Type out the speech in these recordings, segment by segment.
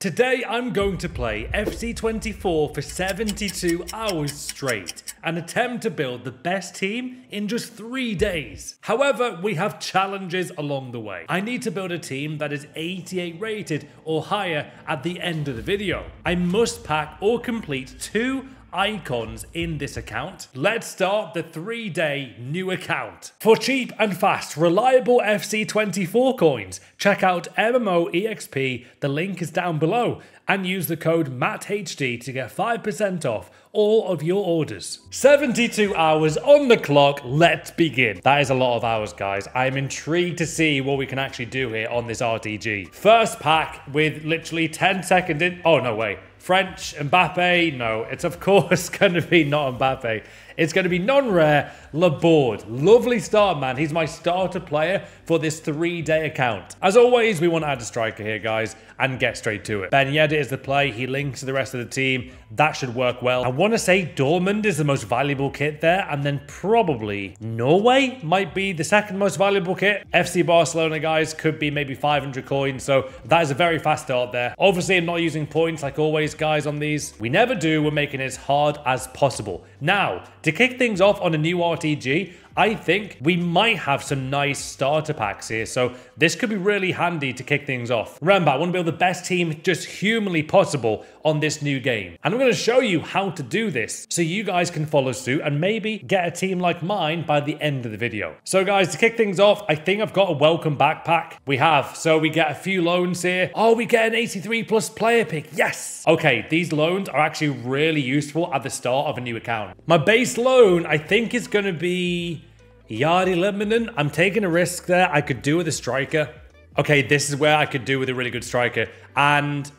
Today I'm going to play FC24 for 72 hours straight and attempt to build the best team in just 3 days. However, we have challenges along the way. I need to build a team that is 88 rated or higher at the end of the video. I must pack or complete 2 icons in this account. Let's start the three day new account. For cheap and fast, reliable FC24 coins, check out MMOEXP, the link is down below, and use the code MATTHD to get 5% off all of your orders. 72 hours on the clock, let's begin. That is a lot of hours, guys. I'm intrigued to see what we can actually do here on this RTG. First pack with literally 10 seconds in. Oh, no way. French, Mbappe, no, it's of course going to be not Mbappe. It's going to be non-rare Laborde. Lovely start, man. He's my starter player for this three-day account. As always, we want to add a striker here, guys, and get straight to it. Ben Yedder is the play. He links to the rest of the team. That should work well. I want to say Dortmund is the most valuable kit there, and then probably Norway might be the second most valuable kit. FC Barcelona, guys, could be maybe 500 coins, so that is a very fast start there. Obviously, I'm not using points like always, guys, on these. We never do. We're making it as hard as possible. Now, to kick things off on a new RTG, I think we might have some nice starter packs here. So this could be really handy to kick things off. Remember, I want to build the best team just humanly possible on this new game. And I'm going to show you how to do this so you guys can follow suit and maybe get a team like mine by the end of the video. So guys, to kick things off, I think I've got a welcome backpack. We have. So we get a few loans here. Oh, we get an 83 plus player pick. Yes. Okay, these loans are actually really useful at the start of a new account. My base loan, I think is going to be Yardi Lebanon. I'm taking a risk there. I could do with a striker. Okay, this is where I could do with a really good striker. And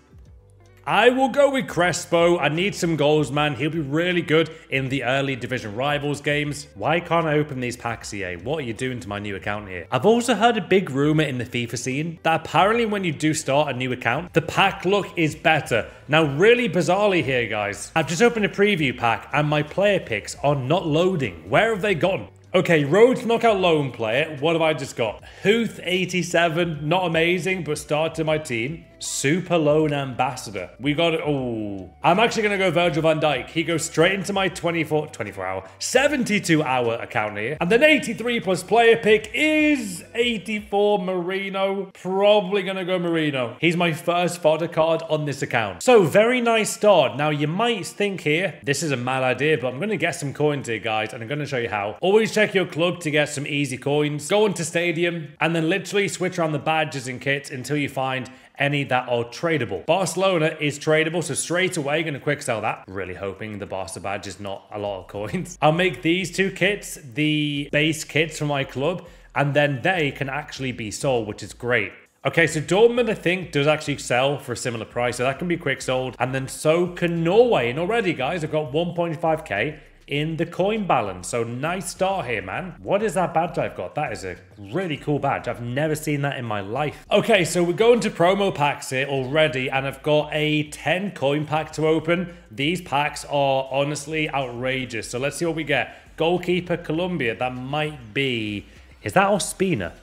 I will go with Crespo. I need some goals, man. He'll be really good in the early division rivals games. Why can't I open these packs, EA? What are you doing to my new account here? I've also heard a big rumor in the FIFA scene that apparently when you do start a new account, the pack look is better. Now, really bizarrely here, guys, I've just opened a preview pack and my player picks are not loading. Where have they gone? Okay, Rhodes knockout lone player. What have I just got? Huth 87, not amazing, but start to my team. Super Loan Ambassador. We got it. Oh, I'm actually going to go Virgil van Dijk. He goes straight into my 24, 24 hour, 72 hour account here. And then 83 plus player pick is 84 Merino. Probably going to go Merino. He's my first fodder card on this account. So very nice start. Now you might think here, this is a mad idea, but I'm going to get some coins here, guys, and I'm going to show you how. Always check your club to get some easy coins. Go into stadium and then literally switch around the badges and kits until you find any that are tradable. Barcelona is tradable, so straight away going to quick sell that. Really hoping the Barca badge is not a lot of coins. I'll make these two kits the base kits for my club, and then they can actually be sold, which is great. Okay, so Dortmund, I think, does actually sell for a similar price, so that can be quick sold. And then so can Norway. And already, guys, I've got 1.5k in the coin balance. So nice start here, man. What is that badge I've got? That is a really cool badge. I've never seen that in my life. Okay, so we're going to promo packs here already, and I've got a 10 coin pack to open. These packs are honestly outrageous. So let's see what we get. Goalkeeper Colombia, that might be... Is that Ospina?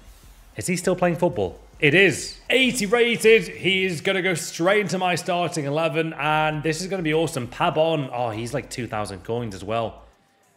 Is he still playing football? It is. 80 rated. He's going to go straight into my starting 11. And this is going to be awesome. Pabon. Oh, he's like 2,000 coins as well.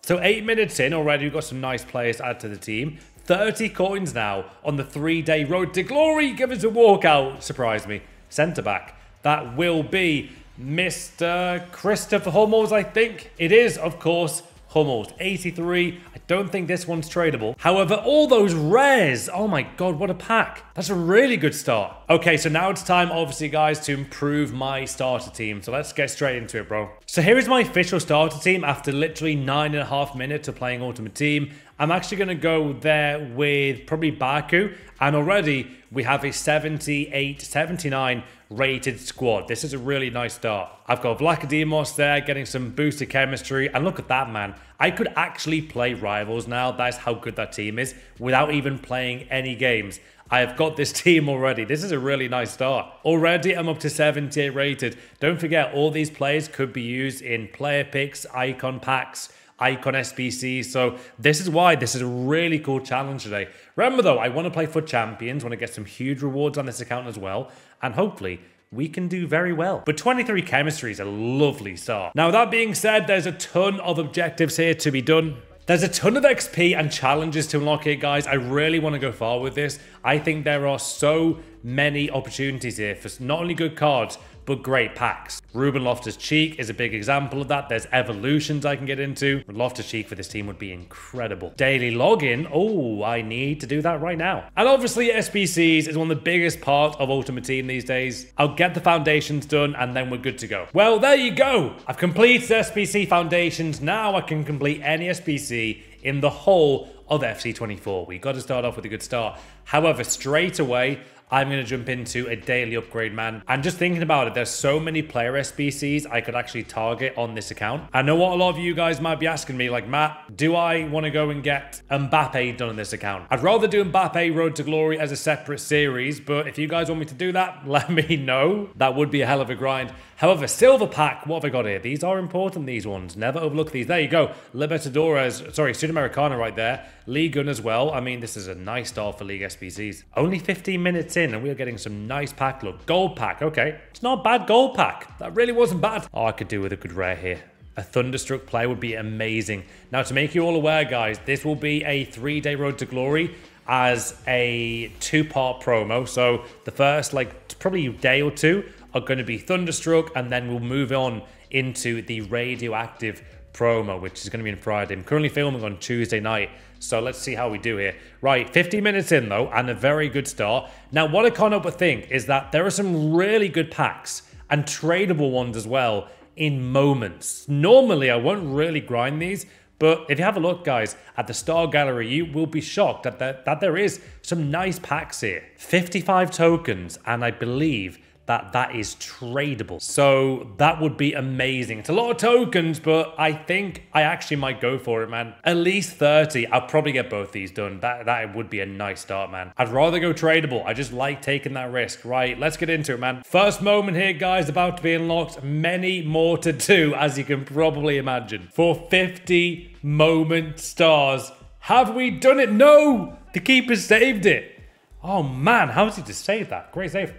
So eight minutes in already, we've got some nice players to add to the team. 30 coins now on the three-day road to glory. Give us a walkout. Surprise me. Centre back. That will be Mr. Christopher Hummels, I think. It is, of course, Hummels. 83. I don't think this one's tradable. However, all those rares. Oh my god, what a pack. That's a really good start. Okay, so now it's time, obviously, guys, to improve my starter team. So let's get straight into it, bro. So here is my official starter team after literally nine and a half minutes of playing Ultimate Team. I'm actually going to go there with probably Baku. And already we have a 78, 79 rated squad. This is a really nice start. I've got Vlachodimos there getting some boosted chemistry. And look at that, man. I could actually play rivals now. That's how good that team is without even playing any games. I have got this team already. This is a really nice start. Already, I'm up to 78 rated. Don't forget, all these players could be used in player picks, icon packs, icon SBC. So this is why this is a really cool challenge today. Remember though, I want to play for champions, want to get some huge rewards on this account as well. And hopefully we can do very well. But 23 chemistry is a lovely start. Now, that being said, there's a ton of objectives here to be done. There's a ton of XP and challenges to unlock here, guys. I really want to go far with this. I think there are so many opportunities here for not only good cards, but great packs. Ruben Loftus-Cheek is a big example of that. There's evolutions I can get into. Loftus-Cheek for this team would be incredible. Daily login. Oh, I need to do that right now. And obviously SBCs is one of the biggest parts of Ultimate Team these days. I'll get the foundations done and then we're good to go. Well, there you go. I've completed SBC foundations. Now I can complete any SBC in the whole of FC24. We got to start off with a good start. However, straight away, I'm going to jump into a daily upgrade, man. And just thinking about it, there's so many player SBCs I could actually target on this account. I know what a lot of you guys might be asking me, like, Matt, do I want to go and get Mbappe done on this account? I'd rather do Mbappe Road to Glory as a separate series, but if you guys want me to do that, let me know. That would be a hell of a grind. However, silver pack, what have I got here? These are important, these ones. Never overlook these. There you go. Libertadores, sorry, Sudamericana right there. League Gun as well. I mean, this is a nice start for League SBCs. Only 15 minutes in and we are getting some nice pack look. Gold pack, okay. It's not bad gold pack. That really wasn't bad. Oh, I could do with a good rare here. A Thunderstruck play would be amazing. Now, to make you all aware, guys, this will be a three-day road to glory as a two-part promo. So the first, like, probably day or two are going to be Thunderstruck, and then we'll move on into the radioactive promo, which is going to be on Friday. I'm currently filming on Tuesday night, so let's see how we do here. Right, 50 minutes in though, and a very good start. Now, what I can't help but think is that there are some really good packs and tradable ones as well in moments. Normally, I won't really grind these, but if you have a look, guys, at the star gallery, you will be shocked that that there is some nice packs here. 55 tokens, and I believe that that is tradable. So that would be amazing. It's a lot of tokens, but I think I actually might go for it, man. At least 30. I'll probably get both these done. That, that would be a nice start, man. I'd rather go tradable. I just like taking that risk. Right, let's get into it, man. First moment here, guys, about to be unlocked. Many more to do, as you can probably imagine. For 50 moment stars. Have we done it? No! The keeper saved it. Oh, man. How he just save that? Great save.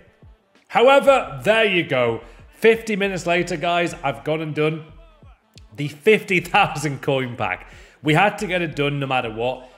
However, there you go. 50 minutes later, guys, I've gone and done the 50,000 coin pack. We had to get it done no matter what.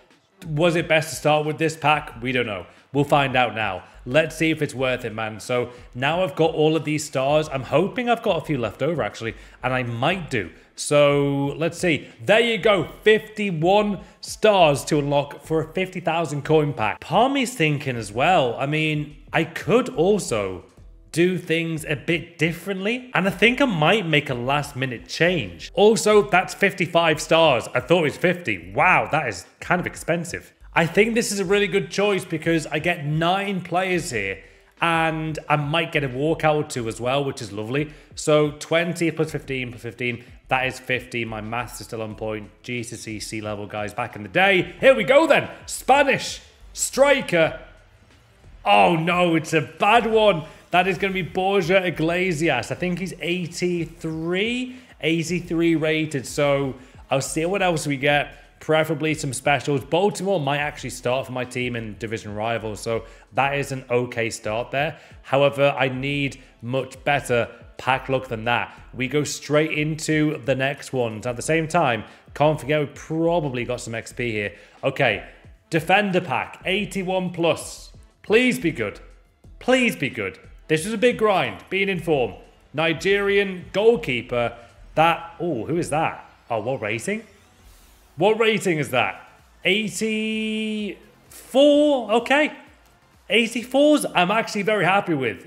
Was it best to start with this pack? We don't know. We'll find out now. Let's see if it's worth it, man. So now I've got all of these stars. I'm hoping I've got a few left over, actually, and I might do. So let's see. There you go. 51 stars to unlock for a 50,000 coin pack. Palmy's thinking as well. I mean, I could also do things a bit differently. And I think I might make a last minute change. Also, that's 55 stars. I thought it was 50. Wow, that is kind of expensive. I think this is a really good choice because I get nine players here and I might get a walkout too as well, which is lovely. So 20 plus 15 plus 15, that is 50. My maths is still on point. GCC C level guys back in the day. Here we go then. Spanish striker. Oh no, it's a bad one. That is going to be Borja Iglesias. I think he's 83, 83 rated. So I'll see what else we get. Preferably some specials. Baltimore might actually start for my team in division rivals. So that is an okay start there. However, I need much better pack luck than that. We go straight into the next ones. At the same time, can't forget we probably got some XP here. Okay, Defender pack, 81 plus. Please be good. Please be good. This was a big grind, being in form. Nigerian goalkeeper. That, oh, who is that? Oh, what rating? What rating is that? 84? Okay. 84s, I'm actually very happy with.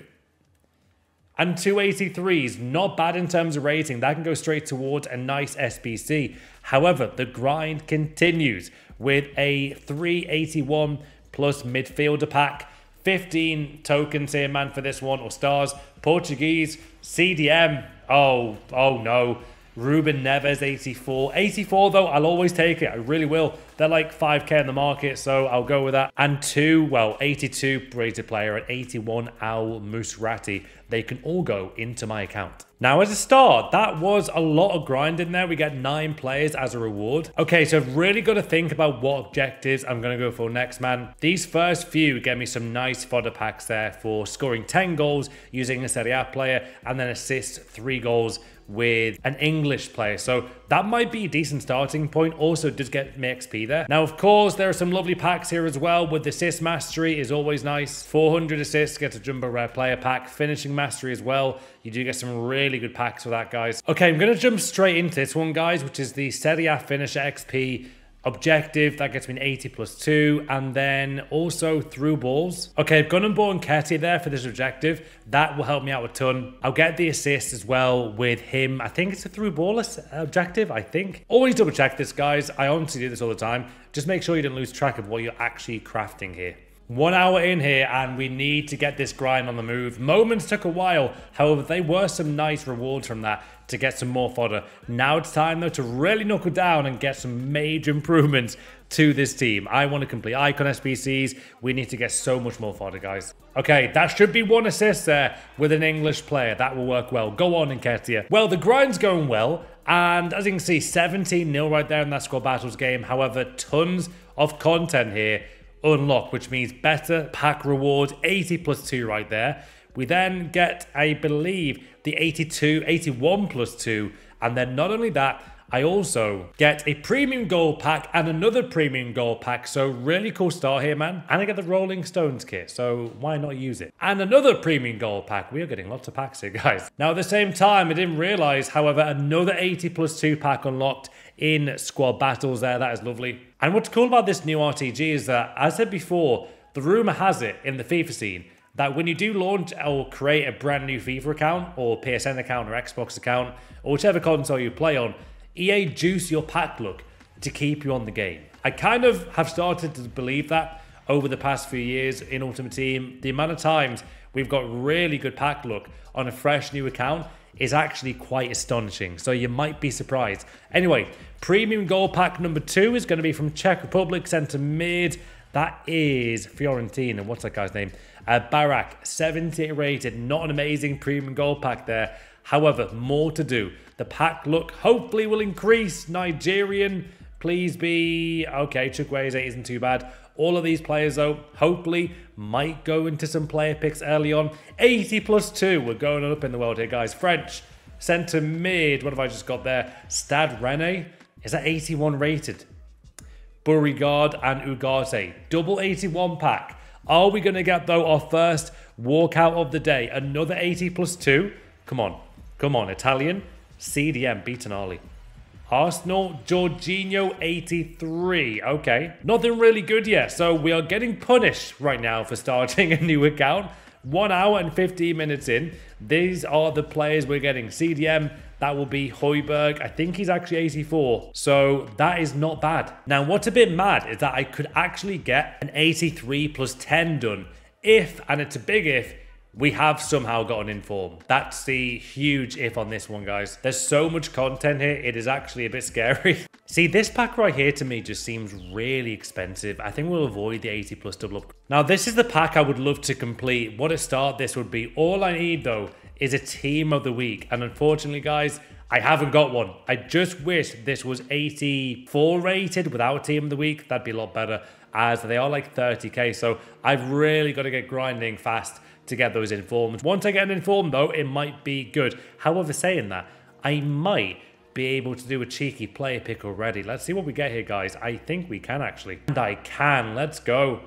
And 283s, not bad in terms of rating. That can go straight towards a nice SBC. However, the grind continues with a 381 plus midfielder pack 15 tokens here, man, for this one, or stars. Portuguese, CDM. Oh, oh no. Ruben Neves, 84. 84, though, I'll always take it. I really will. They're like 5k in the market, so I'll go with that. And two, well, 82 rated player and 81 Al Musrati. They can all go into my account. Now, as a start, that was a lot of grind in there. We get nine players as a reward. Okay, so I've really got to think about what objectives I'm going to go for next, man. These first few get me some nice fodder packs there for scoring 10 goals using a Serie A player and then assist three goals with an English player. So that might be a decent starting point. Also does get me XP there. Now, of course, there are some lovely packs here as well with the assist mastery is always nice. 400 assists, get a jumbo rare player pack. Finishing mastery as well. You do get some really good packs for that, guys. Okay, I'm going to jump straight into this one, guys, which is the Serie A finisher XP objective. That gets me an 80 plus 2. And then also through balls. Okay, I've gone and bought there for this objective. That will help me out a ton. I'll get the assist as well with him. I think it's a through ball objective, I think. Always double check this, guys. I honestly do this all the time. Just make sure you don't lose track of what you're actually crafting here. One hour in here and we need to get this grind on the move. Moments took a while. However, they were some nice rewards from that to get some more fodder. Now it's time though to really knuckle down and get some major improvements to this team. I want to complete icon SBCs. We need to get so much more fodder, guys. Okay, that should be one assist there with an English player. That will work well. Go on, Nketiah. Well, the grind's going well. And as you can see, 17-0 right there in that score battles game. However, tons of content here unlock, which means better pack reward, 80 plus 2 right there. We then get, I believe, the 82, 81 plus 2. And then not only that, I also get a premium gold pack and another premium gold pack. So really cool start here, man. And I get the Rolling Stones kit. So why not use it? And another premium gold pack. We are getting lots of packs here, guys. Now, at the same time, I didn't realize, however, another 80 plus 2 pack unlocked in squad battles there. That is lovely. And what's cool about this new RTG is that, as I said before, the rumor has it in the FIFA scene that when you do launch or create a brand new FIFA account or PSN account or Xbox account or whichever console you play on, EA juice your pack look to keep you on the game. I kind of have started to believe that over the past few years in Ultimate Team. The amount of times we've got really good pack look on a fresh new account is actually quite astonishing. So you might be surprised. Anyway, premium gold pack number two is going to be from Czech Republic centre mid. That is Fiorentina. What's that guy's name? Uh, Barak, 70 rated. Not an amazing premium gold pack there. However, more to do. The pack look hopefully will increase. Nigerian, please be. Okay, Chukwueze isn't too bad. All of these players, though, hopefully might go into some player picks early on. 80 plus 2. We're going up in the world here, guys. French, centre mid. What have I just got there? Stad Rene. Is that 81 rated? Beauregard and Ugarte. Double 81 pack. Are we going to get, though, our first walkout of the day? Another 80 plus 2? Come on. Come on, Italian. CDM be Tonali. Arsenal, Jorginho 83. Okay, nothing really good yet. So we are getting punished right now for starting a new account. One hour and 15 minutes in. These are the players we're getting. CDM, that will be Højbjerg. I think he's actually 84. So that is not bad. Now, what's a bit mad is that I could actually get an 83 plus 10 done if, and it's a big if, we have somehow gotten informed. That's the huge if on this one, guys. There's so much content here, it is actually a bit scary. See, this pack right here to me just seems really expensive. I think we'll avoid the 80 plus double up. Now, this is the pack I would love to complete. What a start this would be. All I need, though, is a team of the week. And unfortunately, guys, I haven't got one. I just wish this was 84 rated without team of the week. That'd be a lot better as they are like 30k. So I've really got to get grinding fast to get those informed. Once I get an informed though, it might be good. However, saying that, I might be able to do a cheeky player pick already. Let's see what we get here, guys. I think we can actually. And I can. Let's go.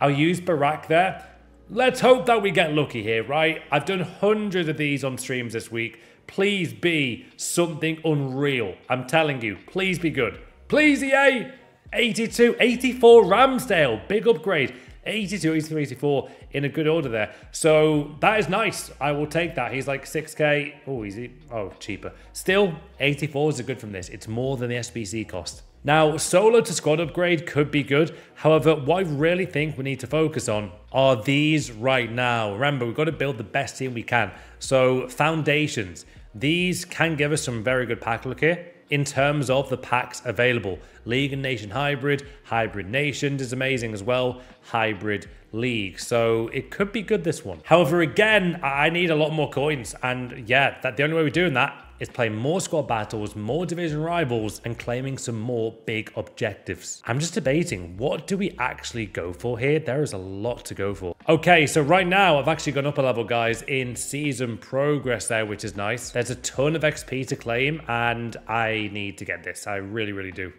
I'll use Barak there. Let's hope that we get lucky here, right? I've done hundreds of these on streams this week. Please be something unreal. I'm telling you, please be good. Please, EA! 82, 84 Ramsdale. Big upgrade. 82, 83, 84 in a good order there. So that is nice. I will take that. He's like 6k. Oh, easy. Oh, cheaper. Still, 84 is good from this. It's more than the SBC cost. Now, solo to squad upgrade could be good. However, what I really think we need to focus on are these right now. Remember, we've got to build the best team we can. So, foundations. These can give us some very good pack look here. in terms of the packs available. League and Nation Hybrid, Hybrid Nations is amazing as well, Hybrid League. So it could be good this one. However, again, I need a lot more coins. And yeah, that the only way we're doing that is playing more squad battles, more division rivals, and claiming some more big objectives. I'm just debating, what do we actually go for here? There is a lot to go for. Okay, so right now I've actually gone up a level, guys, in season progress there, which is nice. There's a ton of XP to claim, and I need to get this. I really, really do.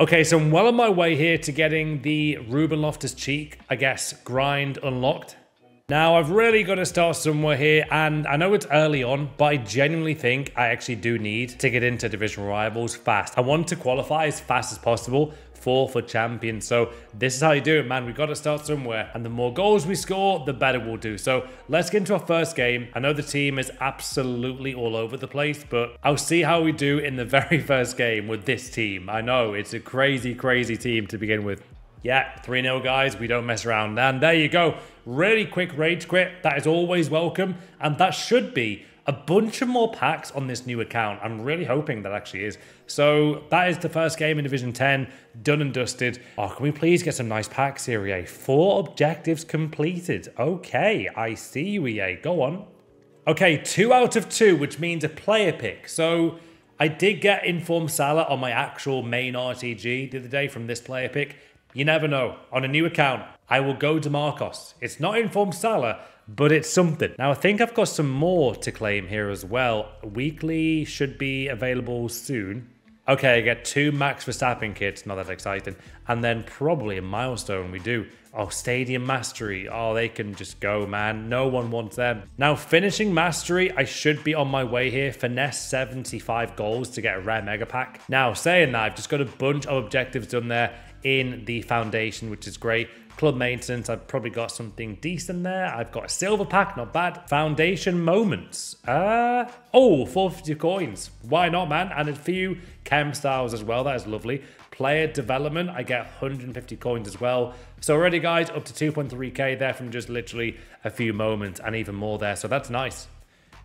Okay, so I'm well on my way here to getting the Ruben Loftus-Cheek, I guess, grind unlocked. Now, I've really got to start somewhere here, and I know it's early on, but I genuinely think I actually do need to get into division rivals fast. I want to qualify as fast as possible for for champion. So this is how you do it, man. We've got to start somewhere. And the more goals we score, the better we'll do. So let's get into our first game. I know the team is absolutely all over the place, but I'll see how we do in the very first game with this team. I know it's a crazy, crazy team to begin with. Yeah, 3 0, guys. We don't mess around. And there you go. Really quick rage quit. That is always welcome. And that should be a bunch of more packs on this new account. I'm really hoping that actually is. So that is the first game in Division 10, done and dusted. Oh, can we please get some nice packs here, EA? Four objectives completed. Okay, I see you, EA. Go on. Okay, two out of two, which means a player pick. So I did get Inform Salah on my actual main RTG the other day from this player pick. You never know. On a new account, I will go to Marcos. It's not Inform Salah, but it's something. Now, I think I've got some more to claim here as well. Weekly should be available soon. Okay, I get two Max Verstappen kits, not that exciting. And then probably a milestone we do. Oh, Stadium Mastery. Oh, they can just go, man. No one wants them. Now, finishing Mastery, I should be on my way here. Finesse 75 goals to get a rare Mega Pack. Now, saying that, I've just got a bunch of objectives done there in the foundation, which is great. Club maintenance, I've probably got something decent there. I've got a silver pack, not bad. Foundation moments. Uh, oh, 450 coins. Why not, man? And a few chem styles as well. That is lovely. Player development, I get 150 coins as well. So already, guys, up to 2.3k there from just literally a few moments and even more there. So that's nice.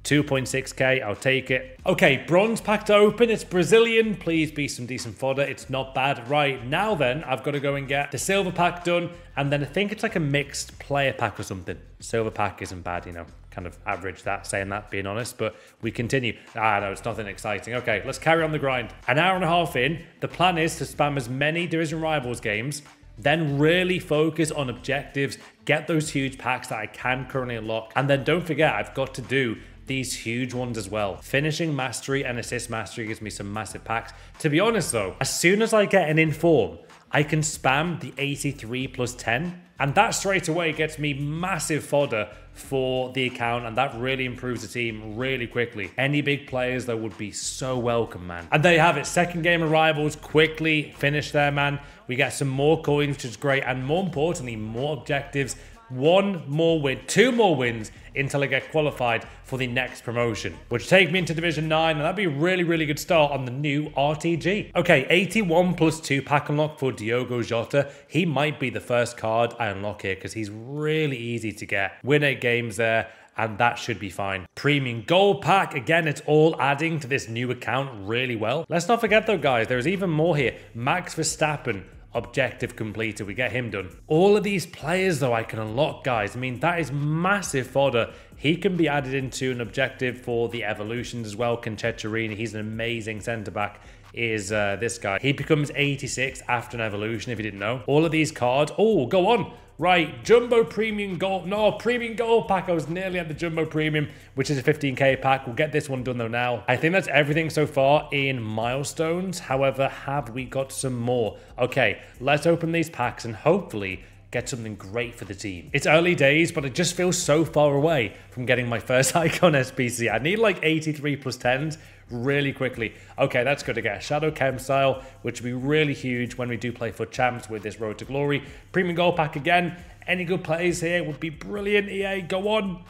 2.6k, I'll take it. Okay, bronze packed open. It's Brazilian. Please be some decent fodder. It's not bad. Right, now then, I've got to go and get the silver pack done. And then I think it's like a mixed player pack or something. Silver pack isn't bad, you know. Kind of average that, saying that, being honest. But we continue. Ah, no, it's nothing exciting. Okay, let's carry on the grind. An hour and a half in, the plan is to spam as many Division Rivals games then really focus on objectives, get those huge packs that I can currently unlock. And then don't forget, I've got to do these huge ones as well. Finishing mastery and assist mastery gives me some massive packs. To be honest though, as soon as I get an inform, I can spam the 83 plus 10 and that straight away gets me massive fodder for the account and that really improves the team really quickly. Any big players though would be so welcome, man. And there you have it. Second game of Rivals quickly finished there, man. We get some more coins, which is great. And more importantly, more objectives one more win, two more wins until I get qualified for the next promotion, which take me into Division 9, and that'd be a really, really good start on the new RTG. Okay, 81 plus 2 pack unlock for Diogo Jota. He might be the first card I unlock here because he's really easy to get. Win 8 games there, and that should be fine. Premium Gold Pack, again, it's all adding to this new account really well. Let's not forget though, guys, there's even more here. Max Verstappen, objective completed. We get him done. All of these players, though, I can unlock, guys. I mean, that is massive fodder. He can be added into an objective for the evolutions as well. Concecharini, he's an amazing centre back is uh, this guy. He becomes 86 after an evolution, if you didn't know. All of these cards, oh, go on. Right, Jumbo Premium Gold. No, Premium Gold pack. I was nearly at the Jumbo Premium, which is a 15k pack. We'll get this one done though now. I think that's everything so far in milestones. However, have we got some more? Okay, let's open these packs and hopefully get something great for the team. It's early days, but it just feels so far away from getting my first icon SBC. I need like 83 plus 10s really quickly. Okay, that's good to get. a Shadow Chem style, which will be really huge when we do play for champs with this Road to Glory. Premium Gold Pack again. Any good plays here would be brilliant, EA. Go on.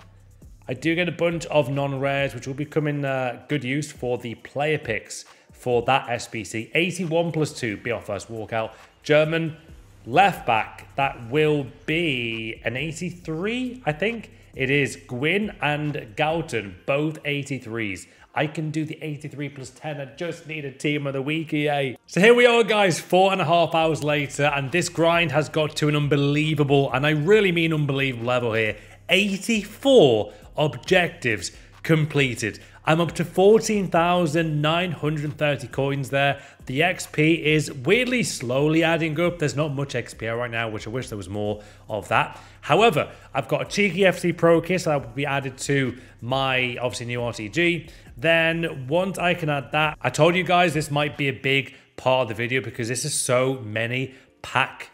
I do get a bunch of non-rares, which will be coming uh, good use for the player picks for that SBC. 81 plus 2, be our first walkout. German left back, that will be an 83, I think. It is Gwyn and Galton, both 83s. I can do the 83 plus 10. I just need a team of the week, EA. So here we are, guys, four and a half hours later, and this grind has got to an unbelievable, and I really mean unbelievable level here. 84 objectives completed. I'm up to 14,930 coins there. The XP is weirdly slowly adding up. There's not much XP right now, which I wish there was more of that. However, I've got a cheeky FC Pro kit that will be added to my, obviously, new RTG. Then once I can add that, I told you guys this might be a big part of the video because this is so many pack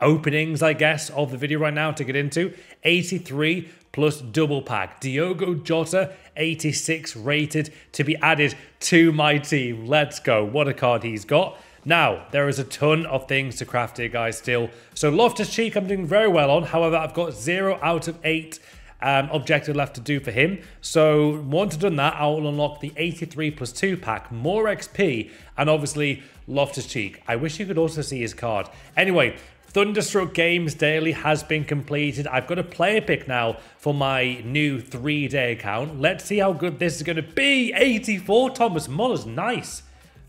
openings, I guess, of the video right now to get into. 83 plus double pack. Diogo Jota, 86 rated to be added to my team. Let's go. What a card he's got. Now, there is a ton of things to craft here, guys, still. So Loftus Cheek, I'm doing very well on. However, I've got 0 out of 8 um, objective left to do for him. So once I've done that, I'll unlock the 83 plus 2 pack, more XP, and obviously Loftus Cheek. I wish you could also see his card. Anyway, Thunderstruck Games Daily has been completed. I've got a player pick now for my new three-day account. Let's see how good this is going to be. 84 Thomas Muller's nice.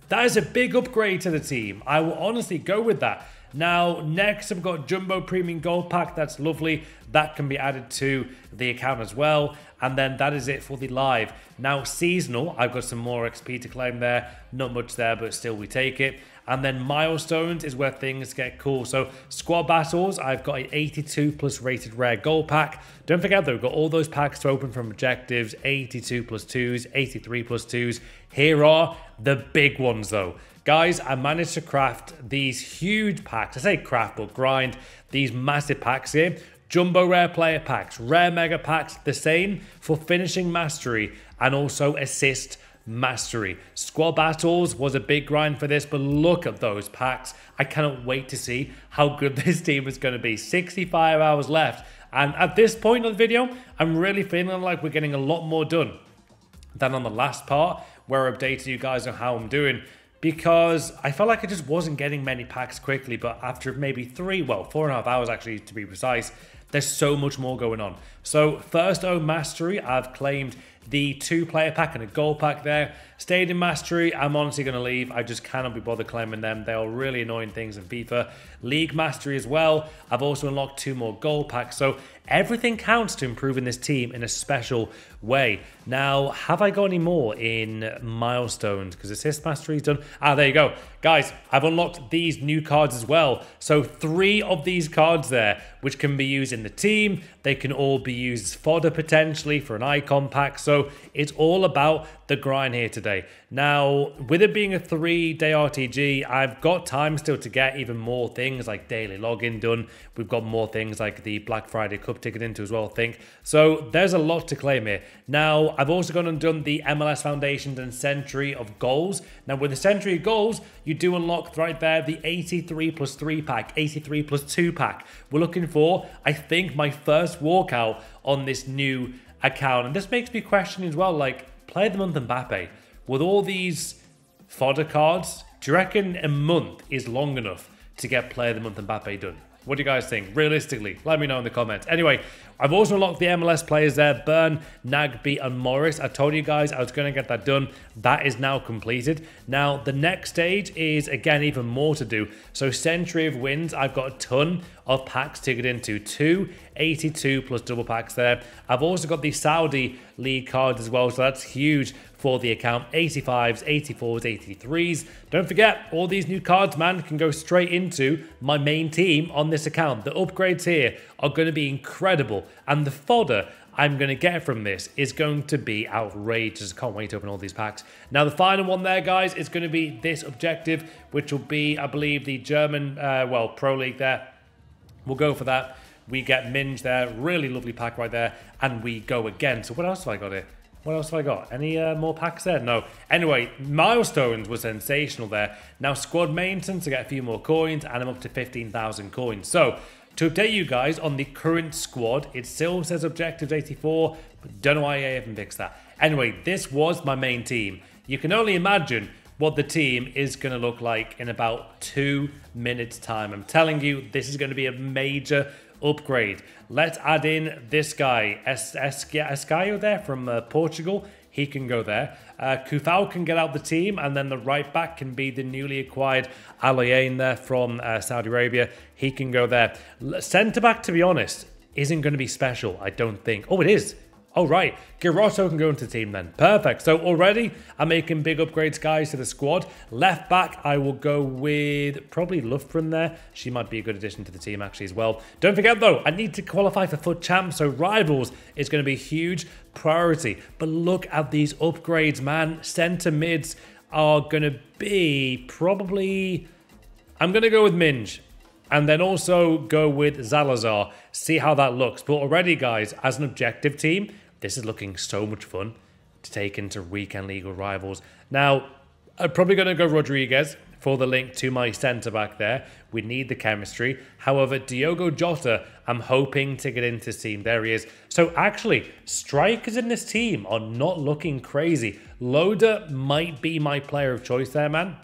That is a big upgrade to the team. I will honestly go with that. Now, next I've got Jumbo Premium Gold Pack. That's lovely. That can be added to the account as well. And then that is it for the live. Now, seasonal, I've got some more XP to claim there. Not much there, but still we take it. And then milestones is where things get cool. So squad battles, I've got an 82 plus rated rare gold pack. Don't forget though, we've got all those packs to open from objectives, 82 plus 2s, 83 plus 2s. Here are the big ones though. Guys, I managed to craft these huge packs. I say craft, but grind these massive packs here. Jumbo rare player packs, rare mega packs, the same for finishing mastery and also assist mastery. Squad battles was a big grind for this, but look at those packs. I cannot wait to see how good this team is going to be. 65 hours left. And at this point of the video, I'm really feeling like we're getting a lot more done than on the last part where I updated you guys on how I'm doing because I felt like I just wasn't getting many packs quickly. But after maybe three, well, four and a half hours actually to be precise, there's so much more going on. So first O Mastery, I've claimed the two player pack and a goal pack there. Stadium Mastery, I'm honestly going to leave. I just cannot be bothered claiming them. They are really annoying things in FIFA. League Mastery as well. I've also unlocked two more goal packs. So everything counts to improving this team in a special way. Now, have I got any more in milestones? Because assist mastery is done. Ah, there you go. Guys, I've unlocked these new cards as well. So three of these cards there, which can be used in the team. They can all be used as fodder potentially for an icon pack. So it's all about the grind here today. Now, with it being a three day RTG, I've got time still to get even more things like daily login done. We've got more things like the Black Friday Cup ticket into as well, I think. So there's a lot to claim here. Now, I've also gone and done the MLS Foundations and Century of Goals. Now, with the Century of Goals, you do unlock right there the 83 plus 3 pack, 83 plus 2 pack. We're looking for, I think, my first walkout on this new account. And this makes me question as well, like, play the month Mbappe. With all these fodder cards, do you reckon a month is long enough to get player of the month Mbappe done? What do you guys think? Realistically, let me know in the comments. Anyway, I've also unlocked the MLS players there, Burn, Nagbe, and Morris. I told you guys I was going to get that done. That is now completed. Now, the next stage is, again, even more to do. So, Century of Wins, I've got a ton of packs get into. Two 82 plus double packs there. I've also got the Saudi League cards as well, so that's huge for the account 85s, 84s, 83s. Don't forget, all these new cards, man, can go straight into my main team on this account. The upgrades here are going to be incredible, and the fodder I'm going to get from this is going to be outrageous. Can't wait to open all these packs. Now, the final one there, guys, is going to be this objective, which will be, I believe, the German, uh, well, Pro League there. We'll go for that. We get Minge there. Really lovely pack right there. And we go again. So what else have I got here? What else have I got? Any uh, more packs there? No. Anyway, milestones were sensational there. Now squad maintenance to get a few more coins, and I'm up to 15,000 coins. So, to update you guys on the current squad, it still says objectives 84, but don't know why I haven't fixed that. Anyway, this was my main team. You can only imagine what the team is going to look like in about two minutes time. I'm telling you, this is going to be a major upgrade. Let's add in this guy, es- es- Escaio there from uh, Portugal. He can go there. Uh, Kufau can get out the team, and then the right back can be the newly acquired Alain there from uh, Saudi Arabia. He can go there. Centre back, to be honest, isn't going to be special, I don't think. Oh, it is. Oh, right. Giroto can go into the team then. Perfect. So already I'm making big upgrades, guys, to the squad. Left back, I will go with probably Lufgren there. She might be a good addition to the team, actually, as well. Don't forget, though, I need to qualify for FUT Champ, so Rivals is going to be a huge priority. But look at these upgrades, man. Centre mids are going to be probably... I'm going to go with Minge and then also go with Zalazar, see how that looks. But already, guys, as an objective team, this is looking so much fun to take into weekend legal rivals. Now, I'm probably going to go Rodriguez for the link to my centre back there. We need the chemistry. However, Diogo Jota, I'm hoping to get into team. There he is. So actually, strikers in this team are not looking crazy. Loader might be my player of choice there, man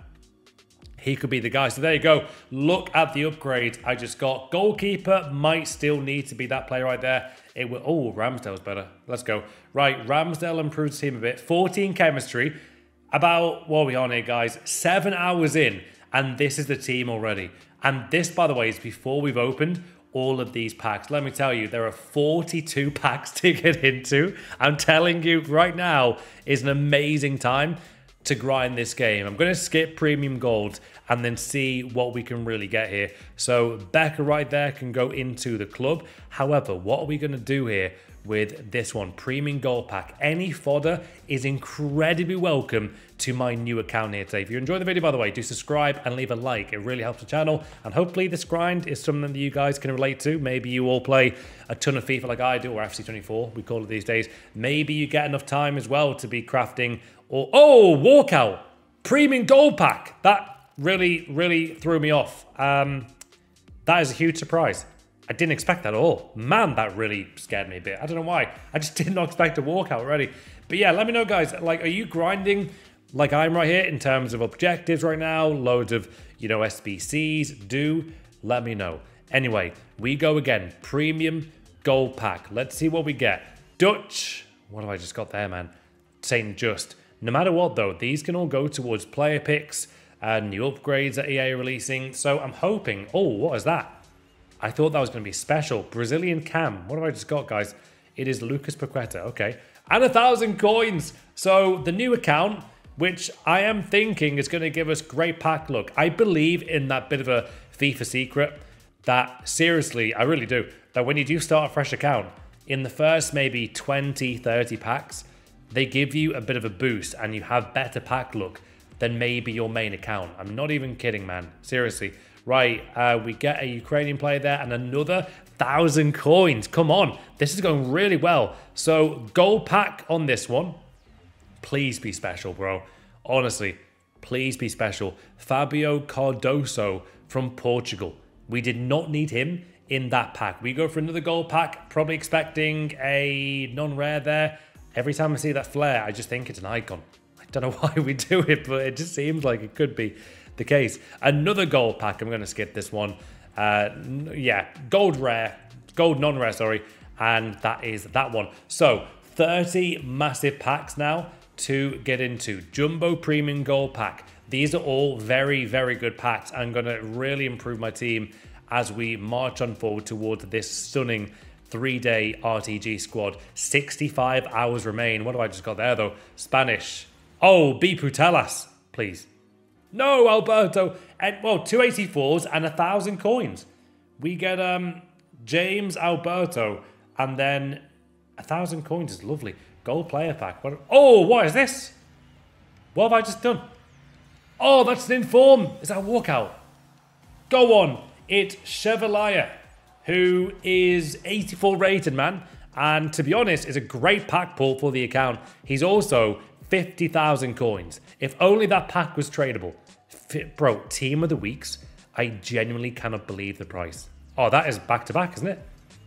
he could be the guy. So there you go. Look at the upgrade I just got. Goalkeeper might still need to be that player right there. It will. Oh, Ramsdale's better. Let's go. Right, Ramsdale improves team a bit. 14 chemistry. About what are we on here, guys? Seven hours in, and this is the team already. And this, by the way, is before we've opened all of these packs. Let me tell you, there are 42 packs to get into. I'm telling you right now is an amazing time to grind this game. I'm going to skip premium gold and then see what we can really get here. So Becca right there can go into the club. However, what are we going to do here with this one, Premium Gold Pack. Any fodder is incredibly welcome to my new account here today. If you enjoyed the video, by the way, do subscribe and leave a like. It really helps the channel. And hopefully this grind is something that you guys can relate to. Maybe you all play a ton of FIFA like I do, or FC24, we call it these days. Maybe you get enough time as well to be crafting or, oh, walkout. Premium Gold Pack. That really, really threw me off. Um, that is a huge surprise. I didn't expect that at all. Man, that really scared me a bit. I don't know why. I just did not expect a walkout already. But yeah, let me know, guys. Like, are you grinding like I'm right here in terms of objectives right now? Loads of, you know, SBCs. Do let me know. Anyway, we go again. Premium gold pack. Let's see what we get. Dutch. What have I just got there, man? St. Juste. No matter what, though, these can all go towards player picks and new upgrades that EA are releasing. So I'm hoping. Oh, what is that? I thought that was going to be special. Brazilian cam. What have I just got, guys? It is Lucas Paqueta. Okay. And a thousand coins. So the new account, which I am thinking is going to give us great pack look. I believe in that bit of a FIFA secret that seriously, I really do, that when you do start a fresh account, in the first maybe 20, 30 packs, they give you a bit of a boost and you have better pack look than maybe your main account. I'm not even kidding, man. Seriously. Right, uh, we get a Ukrainian player there and another thousand coins. Come on, this is going really well. So gold pack on this one. Please be special, bro. Honestly, please be special. Fabio Cardoso from Portugal. We did not need him in that pack. We go for another gold pack, probably expecting a non-rare there. Every time I see that flare, I just think it's an icon. I don't know why we do it, but it just seems like it could be the case. Another gold pack. I'm going to skip this one. Uh, yeah, gold rare, gold non-rare, sorry. And that is that one. So 30 massive packs now to get into. Jumbo Premium Gold Pack. These are all very, very good packs. I'm going to really improve my team as we march on forward towards this stunning three-day RTG squad. 65 hours remain. What have I just got there, though? Spanish. Oh, be Putellas, please. No, Alberto. And well, two 84s and a thousand coins. We get um James Alberto and then a thousand coins is lovely. Gold player pack. What, oh, what is this? What have I just done? Oh, that's an inform. Is that a walkout? Go on. It's Chevalier, who is 84 rated, man. And to be honest, is a great pack pull for the account. He's also 50,000 coins. If only that pack was tradable. Fit, Bro, team of the weeks. I genuinely cannot believe the price. Oh, that is back to back, isn't it?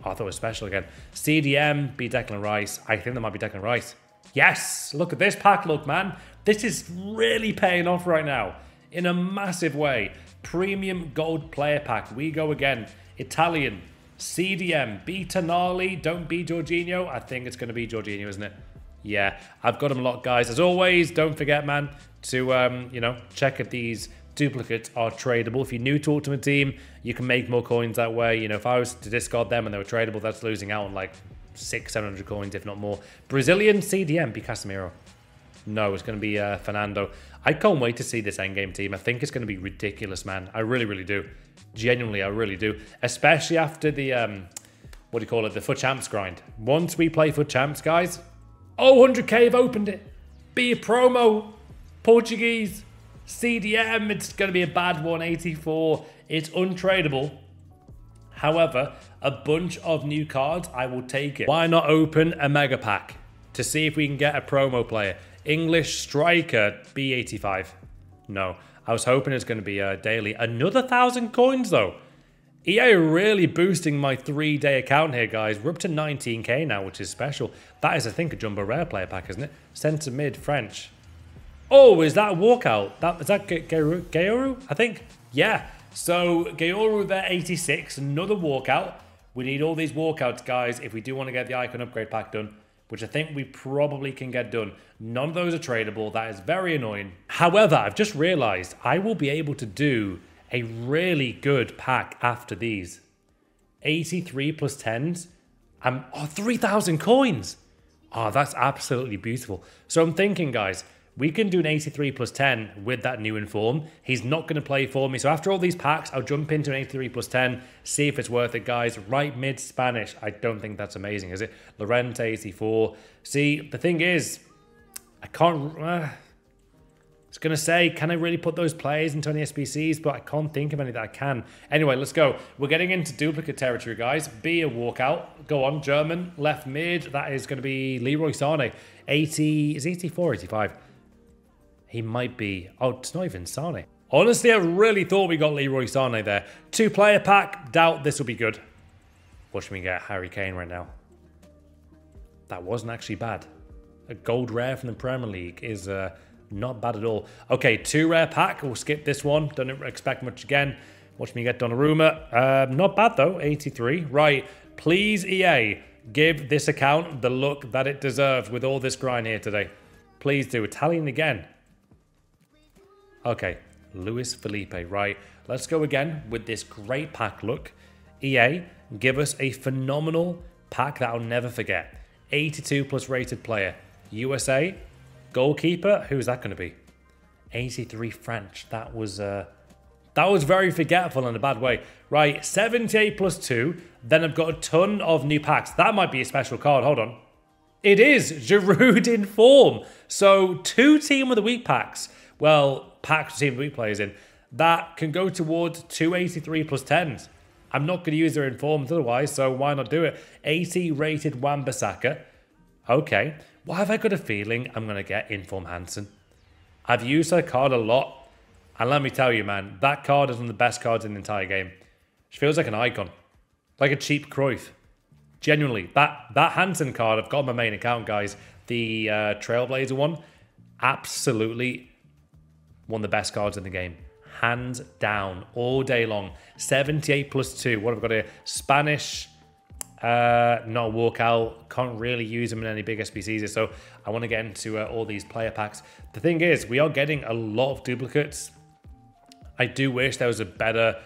Oh, I thought it was special again. CDM, be Declan Rice. I think that might be Declan Rice. Yes! Look at this pack look, man. This is really paying off right now in a massive way. Premium gold player pack. We go again. Italian. CDM, be Tonali, don't be Jorginho. I think it's going to be Jorginho, isn't it? Yeah, I've got them lot, guys. As always, don't forget, man, to, um, you know, check if these duplicates are tradable. If you're new to Ultimate Team, you can make more coins that way. You know, if I was to discard them and they were tradable, that's losing out on like six, 700 coins, if not more. Brazilian CDM, be Casemiro. No, it's going to be uh, Fernando. I can't wait to see this endgame team. I think it's going to be ridiculous, man. I really, really do. Genuinely, I really do. Especially after the, um, what do you call it, the FUT Champs grind. Once we play FUT Champs, guys, oh, 100k have opened it. Be a promo. Portuguese. CDM, it's going to be a bad 184. It's untradeable. However, a bunch of new cards, I will take it. Why not open a mega pack to see if we can get a promo player? English striker B85. No, I was hoping it's going to be uh, a daily. Another thousand coins though. EA really boosting my three day account here, guys. We're up to 19k now, which is special. That is, I think, a jumbo rare player pack, isn't it? Centre mid French. Oh, is that a walkout? That is that Geyoro? I think. Yeah. So Geyoro there, 86. Another walkout. We need all these walkouts, guys, if we do want to get the icon upgrade pack done which I think we probably can get done. None of those are tradable. That is very annoying. However, I've just realized I will be able to do a really good pack after these. 83 plus 10s. I'm, oh, 3,000 coins. Oh, that's absolutely beautiful. So I'm thinking, guys, we can do an 83 plus 10 with that new inform. He's not going to play for me. So after all these packs, I'll jump into an 83 plus 10, see if it's worth it, guys. Right mid Spanish. I don't think that's amazing, is it? Llorente 84. See, the thing is, I can't... Uh, I was going to say, can I really put those players into any SBCs? But I can't think of any that I can. Anyway, let's go. We're getting into duplicate territory, guys. Be a walkout. Go on, German, left mid. That is going to be Leroy Sane. 80, is 84 85? He might be... Oh, it's not even Sane. Honestly, I really thought we got Leroy Sane there. Two player pack. Doubt this will be good. Watch me get Harry Kane right now. That wasn't actually bad. A gold rare from the Premier League is uh, not bad at all. Okay, two rare pack. We'll skip this one. Don't expect much again. Watch me get Donnarumma. Uh, not bad though, 83. Right, please EA, give this account the look that it deserves with all this grind here today. Please do. Italian again. Okay, Luiz Felipe, right. Let's go again with this great pack look. EA, give us a phenomenal pack that I'll never forget. 82 plus rated player. USA, goalkeeper, who's that going to be? 83 French. That was uh, that was very forgetful in a bad way. Right, 78 plus 2. Then I've got a ton of new packs. That might be a special card. Hold on. It is Giroud in form. So two Team of the Week packs well, packed team we players in, that can go towards 283 plus 10s. I'm not going to use their informs otherwise, so why not do it? 80 rated Wan-Bissaka. Okay. Why have I got a feeling I'm going to get Inform Hansen? I've used that card a lot, and let me tell you, man, that card is one of the best cards in the entire game. She feels like an icon, like a cheap Cruyff. Genuinely, that that Hansen card I've got on my main account, guys. The uh, Trailblazer one, absolutely one of the best cards in the game. Hands down, all day long. 78 plus 2. What have I got here? Spanish, uh, not walkout. Can't really use them in any big SBCs. So I want to get into uh, all these player packs. The thing is, we are getting a lot of duplicates. I do wish there was a better